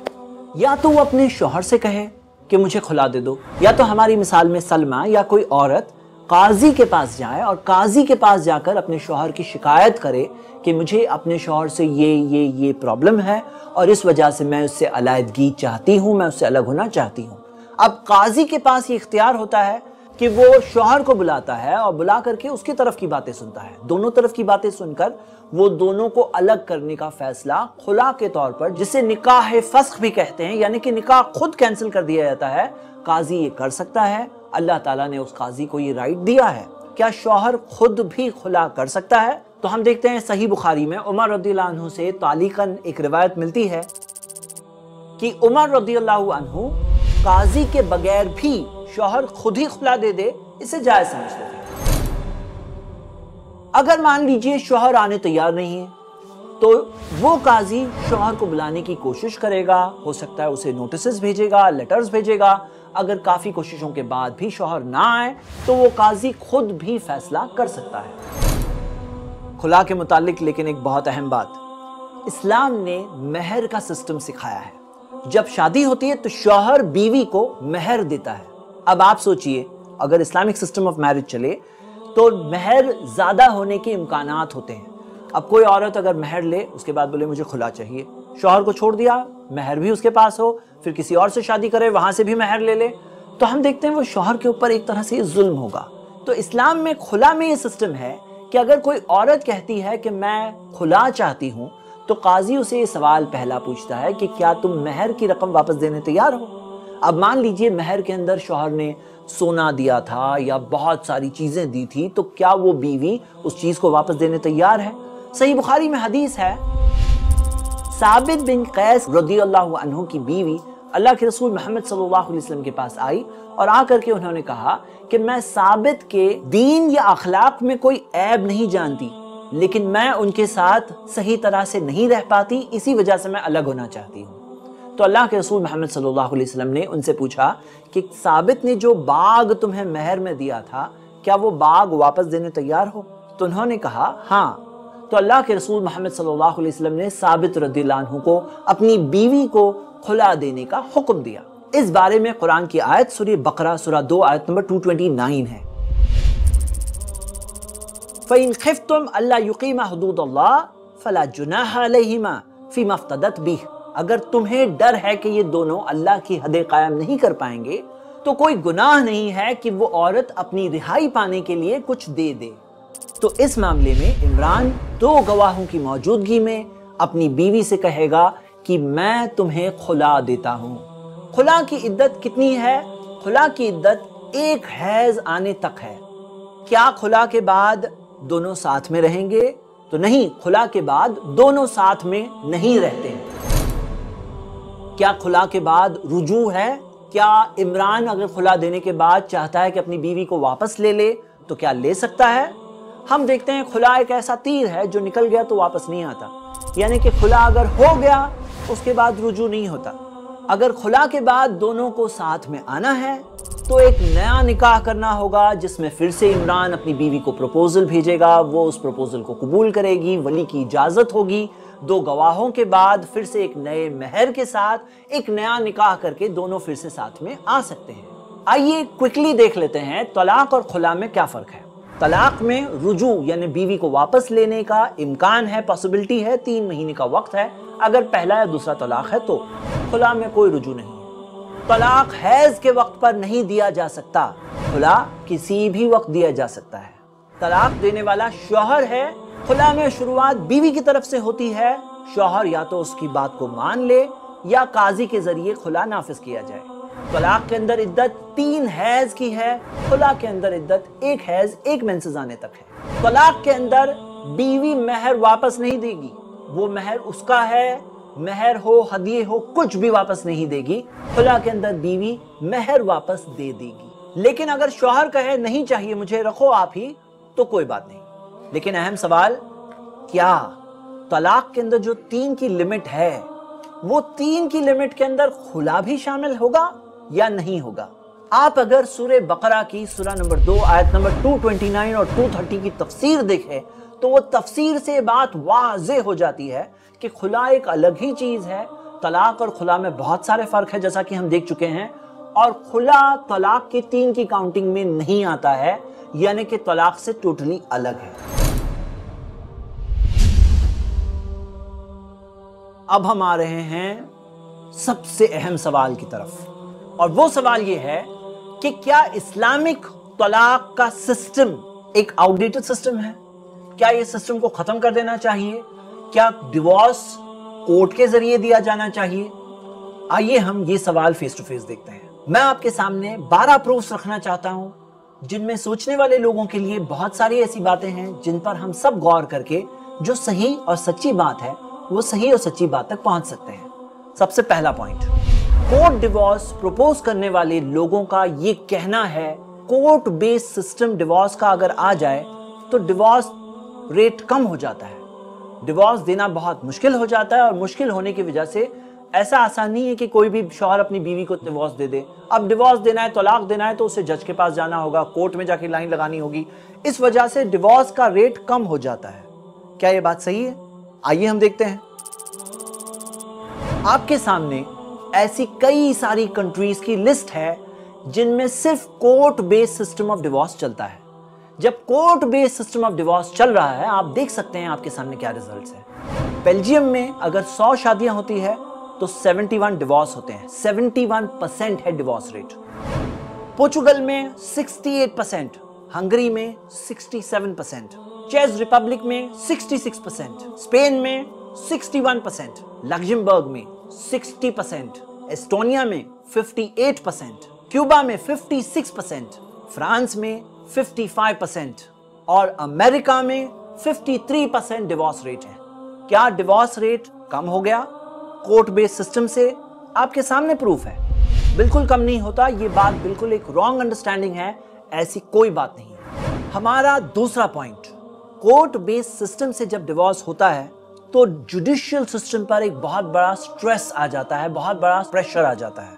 یا تو وہ اپنے شوہر سے کہے کہ مجھے کھلا دے دو، یا تو ہماری مثال میں سلمہ یا کوئی عورت قاضی کے پاس جائے اور قاضی کے پاس جا کر اپنے شوہر کی شکایت کرے کہ مجھے اپنے شوہر سے یہ یہ یہ پرابلم ہے اور اس وجہ سے میں اس سے علیحدگی چاہتی ہوں، میں اس سے الگ ہونا چاہتی ہوں۔ اب قاضی کے پاس یہ اختیار ہوتا ہے کہ وہ شوہر کو بلاتا ہے اور بلا کر کے اس کی طرف کی باتیں سنتا ہے۔ دونوں طرف کی باتیں سن کر وہ دونوں کو الگ کرنے کا فیصلہ کھلا کے طور پر، جسے نکاح فسخ بھی کہتے ہیں یعنی کہ نکاح خود کینسل کر دیا جاتا ہے، قاضی یہ کر سکتا ہے۔ اللہ تعالیٰ نے اس قاضی کو یہ رائٹ دیا ہے۔ کیا شوہر خود بھی کھلا کر سکتا ہے؟ تو ہم دیکھتے ہیں صحیح بخاری میں عمر رضی اللہ عنہ سے تعلیقاً ایک روایت ملتی ہے کہ عمر رضی اللہ عنہ قاضی کے بغیر بھی شوہر خود ہی خلا دے دے، اسے جائز سمجھتے تھے۔ اگر مان لیجیے شوہر آنے تیار نہیں ہے، تو وہ قاضی شوہر کو بلانے کی کوشش کرے گا، ہو سکتا ہے اسے نوٹسز بھیجے گا لیٹرز بھیجے گا۔ اگر کافی کوششوں کے بعد بھی شوہر نہ آئے، تو وہ قاضی خود بھی فیصلہ کر سکتا ہے۔ کھلا کے متعلق لیکن ایک بہت اہم بات، اسلام نے مہر کا سسٹم سکھایا ہے۔ جب شادی ہوتی ہے تو شوہر بیوی کو مہر دیتا ہے۔ اب آپ سوچئے، اگر اسلامک سسٹم آف میرج چلے تو مہر زیادہ ہونے کے امکانات ہوتے ہیں۔ اب کوئی عورت اگر مہر لے، اس کے بعد بولے، مجھے کھلا چاہیے۔ شوہر کو چھوڑ دیا، مہر بھی اس کے پاس ہو، پھر کسی اور سے شادی کرے، وہاں سے بھی مہر لے لے۔ تو ہم دیکھتے ہیں وہ شوہر کے اوپر ایک طرح سے ظلم ہوگا۔ تو اسلام میں کھلا میں یہ سسٹم ہے کہ اگر کوئی عورت کہتی ہے کہ میں کھلا چاہتی ہوں، تو قاضی اسے یہ سوال پہلا پوچھتا ہے کہ کیا تم مہر کی رقم واپس دینے تیار ہو؟ اب مان لیجیے مہر کے اندر شوہر نے سونا دیا تھا یا بہت ساری چیزیں دی تھی تو کیا وہ بیوی اس چیز کو واپس دینے تیار ہے؟ صحیح بخاری میں حدیث ہے، ثابت بن قیس رضی اللہ عنہ کی بیوی اللہ کے رسول محمد صلی اللہ علیہ وسلم کے پاس آئی اور آ کر کے انہوں نے کہا کہ میں ثابت کے دین یا اخلاق میں کوئی عیب نہیں جانتی، لیکن میں ان کے ساتھ صحیح طرح سے نہیں رہ پاتی، اسی وجہ سے میں الگ ہونا چاہتی ہوں۔ تو اللہ کے رسول محمد صلی اللہ علیہ وسلم نے ان سے پوچھا کہ ثابت نے جو باغ تمہیں مہر میں دیا تھا، کیا وہ باغ واپس دینے تیار ہو؟ تو انہوں نے کہا ہاں۔ تو اللہ کے رسول محمد صلی اللہ علیہ وسلم نے ثابت رضی اللہ عنہ کو اپنی بیوی کو کھلا دینے کا حکم دیا۔ اس بارے میں قرآن کی آیت سورہ بقرہ، سورہ دو، آیت نمبر 229 ہے۔ فَإِن خِفْتُمْ أَلَّا يُقِيمَ حُدُودَ اللَّهِ فَلَا جُنَاحَ عَلَيْهِمَا فِي مَفْتَدَتْ بِهِ۔ اگر تمہیں ڈر ہے کہ یہ دونوں اللہ کی حد قائم نہیں کر پائیں گے، تو کوئی گناہ نہیں ہے کہ وہ عورت اپنی رہائی پانے کے لیے کچھ دے دے۔ تو اس معاملے میں عمران دو گواہوں کی موجودگی میں اپنی بیوی سے کہے گا کہ میں تمہیں کھلا دیتا ہوں۔ کھلا کی عدت کتنی ہے؟ کھلا کی عدت ایک حیض آنے تک ہے۔ کیا کھلا کے بعد دونوں ساتھ میں رہیں گے؟ تو نہیں، کھلا کے بعد دونوں ساتھ میں نہیں رہتے۔ ہیں کیا کھلا کے بعد رجوع ہے؟ کیا عمران اگر کھلا دینے کے بعد چاہتا ہے کہ اپنی بیوی کو واپس لے لے، تو کیا لے سکتا ہے؟ ہم دیکھتے ہیں کھلا ایک ایسا تیر ہے جو نکل گیا تو واپس نہیں آتا۔ یعنی کہ کھلا اگر ہو گیا، اس کے بعد رجوع نہیں ہوتا۔ اگر کھلا کے بعد دونوں کو ساتھ میں آنا ہے، تو ایک نیا نکاح کرنا ہوگا، جس میں پھر سے عمران اپنی بیوی کو پروپوزل بھیجے گا۔ وہ اس پروپوزل کو قبول کرے گی، ولی کی اجازت ہوگی۔ دو گواہوں کے بعد پھر سے ایک نئے مہر کے ساتھ ایک نیا نکاح کر کے دونوں پھر سے ساتھ میں آ سکتے ہیں۔ آئیے کوئکلی دیکھ لیتے ہیں طلاق اور کھلا میں کیا فرق ہے۔ طلاق میں رجوع یعنی بیوی کو واپس لینے کا امکان ہے پاسبلٹی ہے، تین مہینے کا وقت ہے۔ اگر پہلا یا دوسرا طلاق ہے تو خلا میں کوئی رجوع نہیں۔ طلاق حیض کے وقت پر نہیں دیا جا سکتا۔ خلا کسی بھی وقت دیا جا سکتا ہے۔ طلاق دینے والا شوہر ہے خلا میں شروعات بیوی کی طرف سے ہوتی ہے۔ شوہر یا تو اس کی بات کو مان لے یا قاضی کے ذریعے خلا نافذ کیا جائے۔ طلاق کے اندر عدت تین حیض کی ہے۔ خلا کے اندر عدت ایک حیض ایک منسز آنے تک ہے۔ طلاق کے اندر بیوی مہر واپس نہیں دے گی۔ وہ مہر اس کا ہے۔ مہر ہو، ہدیے ہو، کچھ بھی واپس نہیں دے گی۔ خلا کے اندر بیوی مہر واپس دے دے گی۔ لیکن اگر شوہر کہے، نہیں چاہیے مجھے، رکھو آپ ہی، تو کوئی بات نہیں۔ لیکن اہم سوال، کیا طلاق کے اندر جو تین کی لمٹ ہے، وہ تین کی لمٹ کے اندر خلا بھی شامل ہوگا یا نہیں ہوگا؟ آپ اگر سورہ بقرہ کی سورہ نمبر دو، آیت نمبر 229 اور 230 کی تفسیر دیکھیں، تو وہ تفسیر سے بات واضح ہو جاتی ہے کہ خلا ایک الگ ہی چیز ہے۔ طلاق اور خلا میں بہت سارے فرق ہے جیسا کہ ہم دیکھ چکے ہیں۔ اور خلا طلاق کی تین کی کاؤنٹنگ میں نہیں آتا ہے یعنی کہ طلاق سے ٹوٹلی الگ ہے۔ اب ہم آ رہے ہیں سب سے اہم سوال کی طرف۔ اور وہ سوال یہ ہے کہ کیا اسلامک طلاق کا سسٹم ایک آؤٹ ڈیٹڈ سسٹم ہے؟ کیا یہ سسٹم کو ختم کر دینا چاہیے؟ کیا ڈیوارس کورٹ کے ذریعے دیا جانا چاہیے؟ آئیے ہم یہ سوال فیس ٹو فیس دیکھتے ہیں۔ میں آپ کے سامنے بارہ پروفس رکھنا چاہتا ہوں، جن میں سوچنے والے لوگوں کے لیے بہت ساری ایسی باتیں ہیں جن پر ہم سب غور کر کے جو صحیح اور سچی بات ہے وہ صحیح اور سچی بات تک پہنچ سکتے ہیں۔ سب سے پہلا پوائنٹ کورٹ ڈیوارس پروپوز کرنے والے لوگوں کا یہ کہنا ہے کورٹ بیس سسٹم ڈیوارس کا اگر آ جائے تو ڈیوارس ریٹ کم ہو جاتا ہے۔ ڈیوارس دینا بہت مشکل ہو جاتا ہے اور مشکل ہونے کی وجہ سے ایسا آسان نہیں ہے کہ کوئی بھی شوہر اپنی بیوی کو ڈیوارس دے دے۔ اب ڈیوارس دینا ہے، طلاق دینا ہے تو اسے جج کے پاس جانا ہوگا کورٹ میں جا کے لائن لگانی ہوگی۔ اس وجہ سے ڈیوارس کا ریٹ کم ہو جاتا ہے۔ کیا یہ بات صحیح ہے؟ آئیے ہم دیکھتے ہیں۔ آپ کے سامنے ایسی کئی ساری کنٹریز کی لسٹ ہے جن میں صرف court base system of divorce چلتا ہے۔ جب court base system of divorce چل رہا ہے، آپ دیکھ سکتے ہیں آپ کے سامنے کیا ریزلٹس ہیں۔ بیلجیم میں اگر سو شادیاں ہوتی ہے تو سیونٹی ون ڈیوارس ہوتے ہیں۔ سیونٹی ون پرسینٹ ہے ڈیوارس ریٹ پورچوگل میں سکسٹی ایٹ پرسینٹ ہنگری میں sixty seven percent Czech Republic میں سکسٹی سکس پرسینٹ اسپین میں سکسٹی ون پرسینٹ لگزمبرگ میں سکسٹی پرسینٹ ایسٹونیا میں ففٹی ایٹ پرسینٹ کیوبا میں ففٹی سکس پرسینٹ فرانس میں ففٹی فائیو پرسینٹ اور امریکہ میں fifty three percent divorce rate ہے. کیا ڈیوارس ریٹ کم ہو گیا؟ کورٹ بیس سسٹم سے آپ کے سامنے پروف ہے. بالکل کم نہیں ہوتا، یہ بات بالکل ایک رانگ انڈرسٹینڈنگ ہے، ایسی کوئی بات نہیں ہمارا دوسرا پوائنٹ کورٹ بیس سسٹم سے جب ڈیوارس ہوتا ہے، تو جوڈیشل سسٹم پر ایک بہت بڑا سٹریس آ جاتا ہے، بہت بڑا پریشر آ جاتا ہے۔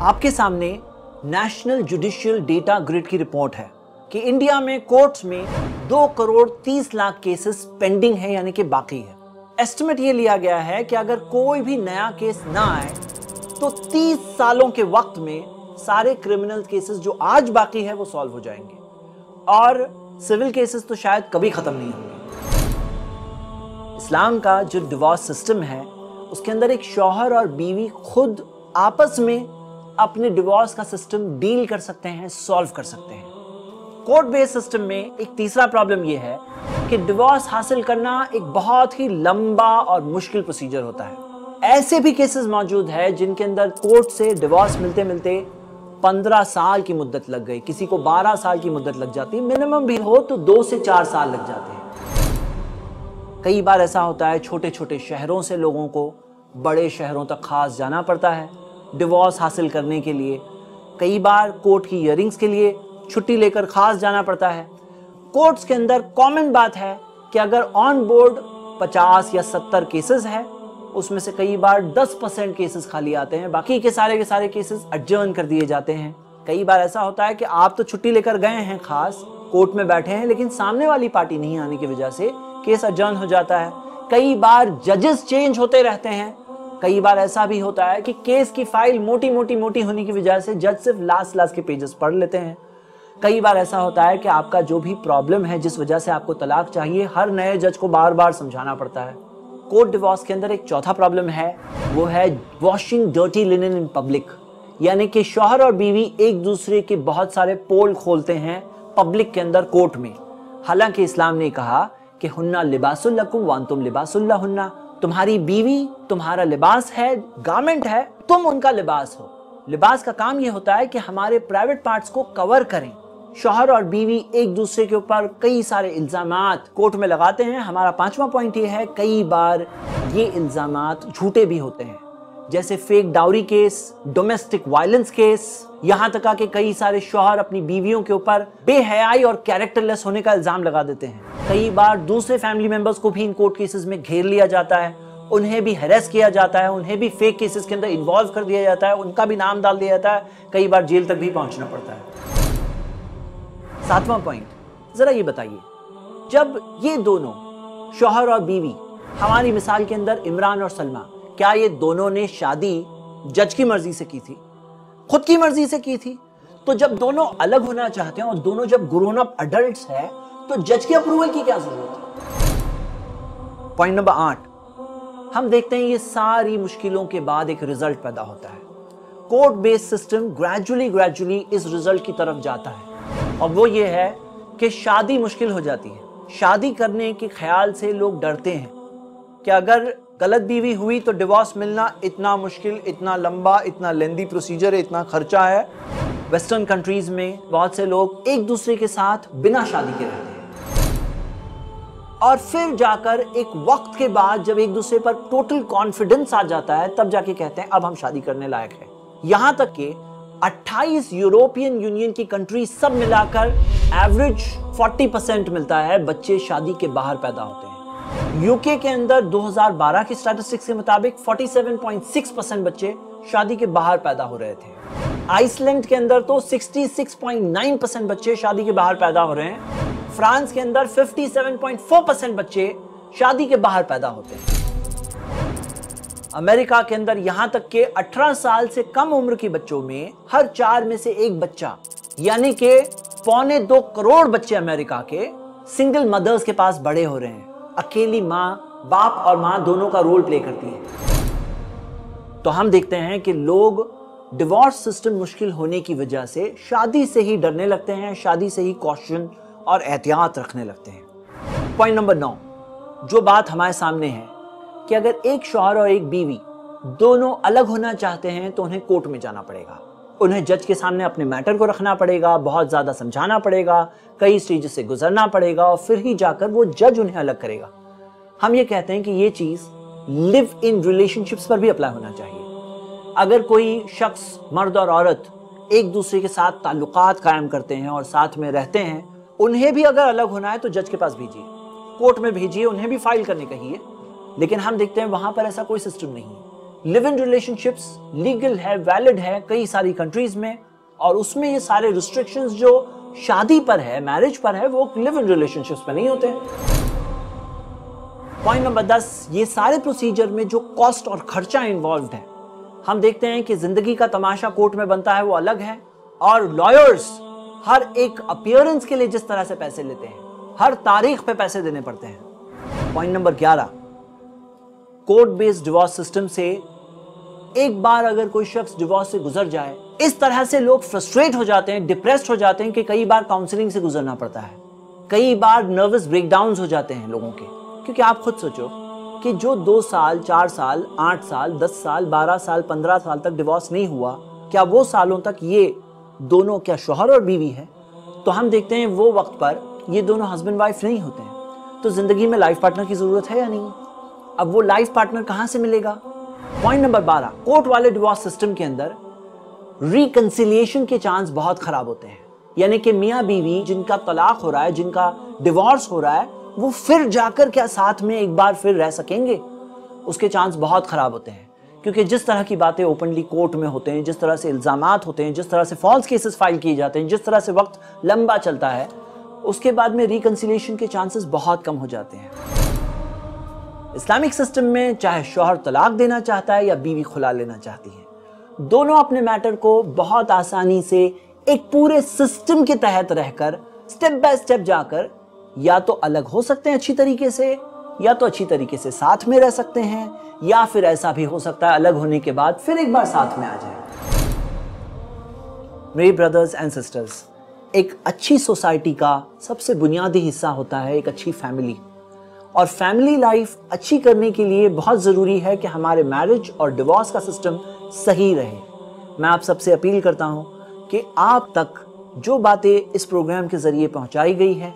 آپ کے سامنے نیشنل جوڈیشل ڈیٹا گریڈ کی رپورٹ ہے کہ انڈیا میں کورٹس میں دو کروڑ تیس لاکھ کیسز پینڈنگ ہے یعنی کہ باقی ہے ایسٹیمیٹ یہ لیا گیا ہے کہ اگر کوئی بھی نیا کیس نہ آئے، تو تیس سالوں کے وقت میں سارے کرمنل کیسز جو آج باقی ہے وہ سالو ہو جائیں گے۔ اور سول کیسز تو شاید کبھی ختم نہیں ہوں گے۔ اسلام کا جو ڈیوارس سسٹم ہے، اس کے اندر ایک شوہر اور بیوی خود آپس میں اپنے ڈیوارس کا سسٹم ڈیل کر سکتے ہیں سالو کر سکتے ہیں۔ کورٹ بیس سسٹم میں ایک تیسرا پرابلم یہ ہے کہ ڈیوارس حاصل کرنا ایک بہت ہی لمبا اور مشکل پروسیجر ہوتا ہے۔ ایسے بھی کیسز موجود ہے جن کے اندر کورٹ سے ڈیوارس ملتے ملتے پندرہ سال کی مدت لگ گئی، کسی کو بارہ سال کی مدت لگ جاتی منیمم بھی ہو تو دو سے چار سال لگ جاتے ہیں۔ کئی بار ایسا ہوتا ہے، چھوٹے چھوٹے شہروں سے لوگوں کو بڑے شہروں تک خاص جانا پڑتا ہے ڈیوارس حاصل کرنے کے لیے۔ کئی بار کورٹ کی ایئرنگز کے لیے چھٹی لے کر خاص جانا پڑتا ہے۔ کورٹس کے اندر کامن بات ہے کہ اگر آن بورڈ پچاس یا ستر کیسز ہے اس میں سے کئی بار دس پرسینٹ کیسز خالی آتے ہیں، باقی کے سارے کے سارے کیسز اڈجرن کر دیے جاتے ہیں۔ کئی بار ایسا ہوتا ہے کہ آپ تو چھٹی لے کر گئے ہیں خاص کورٹ میں بیٹھے ہیں، لیکن سامنے والی پارٹی نہیں آنے کی وجہ سے کیس اڈجرن ہو جاتا ہے۔ کئی بار ججز چینج ہوتے رہتے ہیں۔ کئی بار ایسا بھی ہوتا ہے کہ کیس کی فائل موٹی موٹی موٹی ہونے کی وجہ سے جج صرف لاسٹ لاسٹ کے پیجز پڑھ لیتے ہیں۔ کئی بار ایسا ہوتا ہے کہ آپ کا جو بھی پرابلم ہے، جس وجہ سے آپ کو طلاق چاہیے، ہر نئے جج کو بار بار سمجھانا پڑتا ہے۔ کورٹ ڈیوارس کے اندر ایک چوتھا پرابلم ہے، وہ ہے washing dirty linen in public یعنی کہ شوہر اور بیوی ایک دوسرے کے بہت سارے پول کھولتے ہیں پبلک کے اندر کورٹ میں۔ حالانکہ اسلام نے کہا کہ ہننا لباس الکم وان تم لباس اللہ ہننا تمہاری بیوی تمہارا لباس ہے گارمنٹ ہے، تم ان کا لباس ہو۔ لباس کا کام یہ ہوتا ہے کہ ہمارے پرائیویٹ پارٹس کو کور کریں۔ شوہر اور بیوی ایک دوسرے کے اوپر کئی سارے الزامات کورٹ میں لگاتے ہیں۔ ہمارا پانچواں پوائنٹ یہ ہے، کئی بار یہ الزامات جھوٹے بھی ہوتے ہیں۔ جیسے fake dowry case domestic violence case یہاں تک کہ کئی سارے شوہر اپنی بیویوں کے اوپر بے حیائی اور کیریکٹر لیس ہونے کا الزام لگا دیتے ہیں۔ کئی بار دوسرے فیملی ممبرز کو بھی ان کورٹ کیسز میں گھیر لیا جاتا ہے۔ انہیں بھی ہیریس کیا جاتا ہے، انہیں بھی فیک کیسز کے اندر انوالو کر دیا جاتا ہے، ان کا بھی نام ڈال دیا جاتا ہے۔ کئی بار جیل تک بھی پہنچنا پڑتا ہے۔ ساتواں پوائنٹ ذرا یہ بتائیے، جب یہ دونوں، شوہر اور بیوی، ہماری مثال کے اندر عمران اور سلمہ، کیا یہ دونوں نے شادی جج کی مرضی سے کی تھی؟ خود کی مرضی سے کی تھی؟ تو جب دونوں الگ ہونا چاہتے ہیں اور دونوں جب گرون اپ اڈلٹس ہے تو جج کے اپروول کی کیا ضرورت ہے؟ پوائنٹ نمبر آٹھ. ہم دیکھتے ہیں یہ ساری مشکلوں کے بعد ایک ریزلٹ پیدا ہوتا ہے۔ Court base system gradually gradually اس ریزلٹ کی طرف جاتا ہے۔ اور وہ یہ ہے کہ شادی مشکل ہو جاتی ہے۔ شادی کرنے کے خیال سے لوگ ڈرتے ہیں کہ اگر غلط بیوی ہوئی تو ڈیوارس ملنا اتنا مشکل، اتنا لمبا، اتنا لیندی پروسیجر ہے اتنا خرچہ ہے۔ ویسٹرن کنٹریز میں بہت سے لوگ ایک دوسرے کے ساتھ بنا شادی کے رہتے ہیں۔ اور پھر جا کر ایک وقت کے بعد جب ایک دوسرے پر ٹوٹل کانفیڈنس آ جاتا ہے، تب جا کے کہتے ہیں، اب ہم شادی کرنے لائق ہیں۔ یہاں تک کہ اٹھائیس یوروپین یونین کی کنٹری سب ملا کر ایوریج فورٹی پرسنٹ ملتا ہے، بچے شادی کے باہر پیدا ہوتے ہیں۔ یو کے کے اندر دو ہزار بارہ کی سٹیٹسٹکس کے مطابق forty seven point six percent بچے شادی کے باہر پیدا ہو رہے تھے۔ آئس لینڈ کے اندر تو sixty six point nine percent بچے شادی کے باہر پیدا ہو رہے ہیں۔ فرانس کے اندر fifty seven point four percent بچے شادی کے باہر پیدا ہوتے ہیں۔ امریکہ کے اندر یہاں تک کہ اٹھارہ سال سے کم عمر کے بچوں میں ہر چار میں سے ایک بچہ یعنی کہ پونے دو کروڑ بچے امریکہ کے سنگل مدرز کے پاس بڑے ہو رہے ہیں۔ اکیلی ماں، باپ اور ماں دونوں کا رول پلے کرتی ہے تو ہم دیکھتے ہیں کہ لوگ ڈیورس سسٹم مشکل ہونے کی وجہ سے شادی سے ہی ڈرنے لگتے ہیں، شادی سے ہی کوشچن اور احتیاط رکھنے لگتے ہیں۔ پوائنٹ نمبر نو، جو بات ہمارے سامنے ہے کہ اگر ایک شوہر اور ایک بیوی دونوں الگ ہونا چاہتے ہیں تو انہیں کورٹ میں جانا پڑے گا۔ انہیں جج کے سامنے اپنے میٹر کو رکھنا پڑے گا، بہت زیادہ سمجھانا پڑے گا، کئی سٹیج سے گزرنا پڑے گا اور پھر ہی جا کر وہ جج انہیں الگ کرے گا۔ ہم یہ کہتے ہیں کہ یہ چیز لیو ان ریلیشن شپس پر بھی اپلائی ہونا چاہیے۔ اگر کوئی شخص مرد اور عورت ایک دوسرے کے ساتھ تعلقات قائم کرتے ہیں اور ساتھ میں رہتے ہیں، انہیں بھی اگر الگ ہونا ہے تو جج کے پاس بھیجیے۔ کورٹ میں بھیجیے، انہیں بھی فائل کرنے کہیے۔ لیکن ہم دیکھتے ہیں وہاں پر ایسا کوئی سسٹم نہیں live in relationships legal ہے ویلڈ ہے کئی ساری کنٹریز میں، اور اس میں یہ سارے ریسٹرکشنز جو شادی پر ہے میرج پر ہے، وہ لیو ان ریلیشن شپس پہ نہیں ہوتے۔ پوائنٹ نمبر دس، یہ سارے پروسیجر میں جو کاسٹ اور خرچہ انوالوڈ ہے، ہم دیکھتے ہیں کہ زندگی کا تماشا کورٹ میں بنتا ہے، وہ الگ ہے۔ اور لائرز ہر ایک اپیئرنس کے لیے جس طرح سے پیسے لیتے ہیں، ہر تاریخ پہ پیسے دینے پڑتے ہیں۔ پوائنٹ نمبر گیارہ کورٹ بیس ڈیوارس سسٹم سے ایک بار اگر کوئی شخص ڈیوارس سے گزر جائے، اس طرح سے لوگ فرسٹریٹ ہو جاتے ہیں ڈپریسڈ ہو جاتے ہیں کہ کئی بار کاؤنسلنگ سے گزرنا پڑتا ہے۔ کئی بار نروس بریک ڈاؤنز ہو جاتے ہیں لوگوں کے۔ کیونکہ آپ خود سوچو کہ جو دو سال، چار سال، آٹھ سال، دس سال، بارہ سال، پندرہ سال تک ڈیوارس نہیں ہوا، کیا وہ سالوں تک یہ دونوں کیا شوہر اور بیوی ہے تو ہم دیکھتے ہیں وہ وقت پر یہ دونوں ہسبینڈ وائف نہیں ہوتے ہیں۔ تو زندگی میں لائف پارٹنر کی ضرورت ہے یا نہیں؟ اب وہ لائف پارٹنر کہاں سے ملے گا؟ پوائنٹ نمبر بارہ. کورٹ والے ڈیوارس سسٹم کے اندر ریکنسیلیشن کے چانس بہت خراب ہوتے ہیں. یعنی کہ میاں بیوی جن کا طلاق ہو رہا ہے، جن کا ڈیوارس ہو رہا ہے، وہ پھر جا کر کیا ساتھ میں ایک بار پھر رہ سکیں گے؟ اس کے چانس بہت خراب ہوتے ہیں. کیونکہ جس طرح کی باتیں اوپنلی کورٹ میں ہوتے ہیں، جس طرح سے الزامات ہوتے ہیں، جس طرح سے فالس کیسز فائل کیے جاتے ہیں، جس طرح سے وقت لمبا چلتا ہے، اس کے بعد میں ریکنسیلیشن کے چانسز بہت کم ہو جاتے ہیں. اسلامک سسٹم میں چاہے شوہر طلاق دینا چاہتا ہے یا بیوی کھلا لینا چاہتی ہے دونوں اپنے میٹر کو بہت آسانی سے ایک پورے سسٹم کے تحت رہ کر سٹیپ بائی سٹیپ جا کر یا تو الگ ہو سکتے ہیں اچھی طریقے سے، یا تو اچھی طریقے سے ساتھ میں رہ سکتے ہیں، یا پھر ایسا بھی ہو سکتا ہے الگ ہونے کے بعد پھر ایک بار ساتھ میں آ جائیں۔ میری بردرز اینڈ سسٹرز ایک اچھی سوسائٹی کا سب سے بنیادی حصہ ہوتا ہے ایک اچھی فیملی اور فیملی لائف اچھی کرنے کے لیے بہت ضروری ہے کہ ہمارے میرج اور ڈیورس کا سسٹم صحیح رہے۔ میں آپ سب سے اپیل کرتا ہوں کہ آپ تک جو باتیں اس پروگرام کے ذریعے پہنچائی گئی ہیں،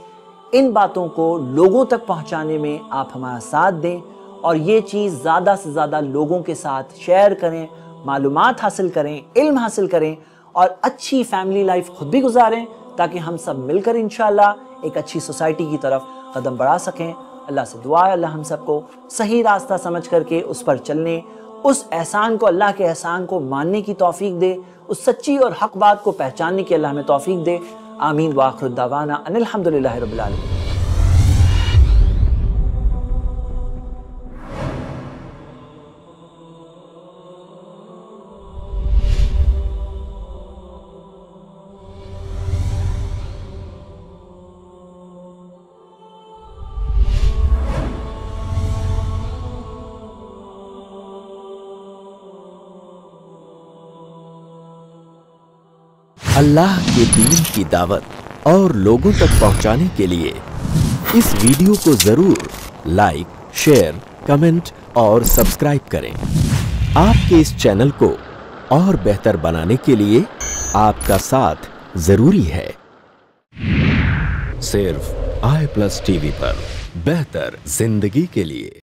ان باتوں کو لوگوں تک پہنچانے میں آپ ہمارا ساتھ دیں اور یہ چیز زیادہ سے زیادہ لوگوں کے ساتھ شیئر کریں، معلومات حاصل کریں، علم حاصل کریں اور اچھی فیملی لائف خود بھی گزاریں تاکہ ہم سب مل کر انشاءاللہ ایک اچھی سوسائٹی کی طرف قدم بڑھا سکیں۔ اللہ سے دعا ہے، اللہ ہم سب کو صحیح راستہ سمجھ کر کے اس پر چلنے، اس احسان کو، اللہ کے احسان کو ماننے کی توفیق دے، اس سچی اور حق بات کو پہچاننے کی اللہ ہمیں توفیق دے۔ آمین واخر الدعوانا ان الحمدللہ رب العالمین۔ اللہ کے دین کی دعوت اور لوگوں تک پہنچانے کے لیے اس ویڈیو کو ضرور لائک، شیئر، کمنٹ اور سبسکرائب کریں۔ آپ کے اس چینل کو اور بہتر بنانے کے لیے آپ کا ساتھ ضروری ہے۔ صرف آئی پلس ٹی وی پر بہتر زندگی کے لیے۔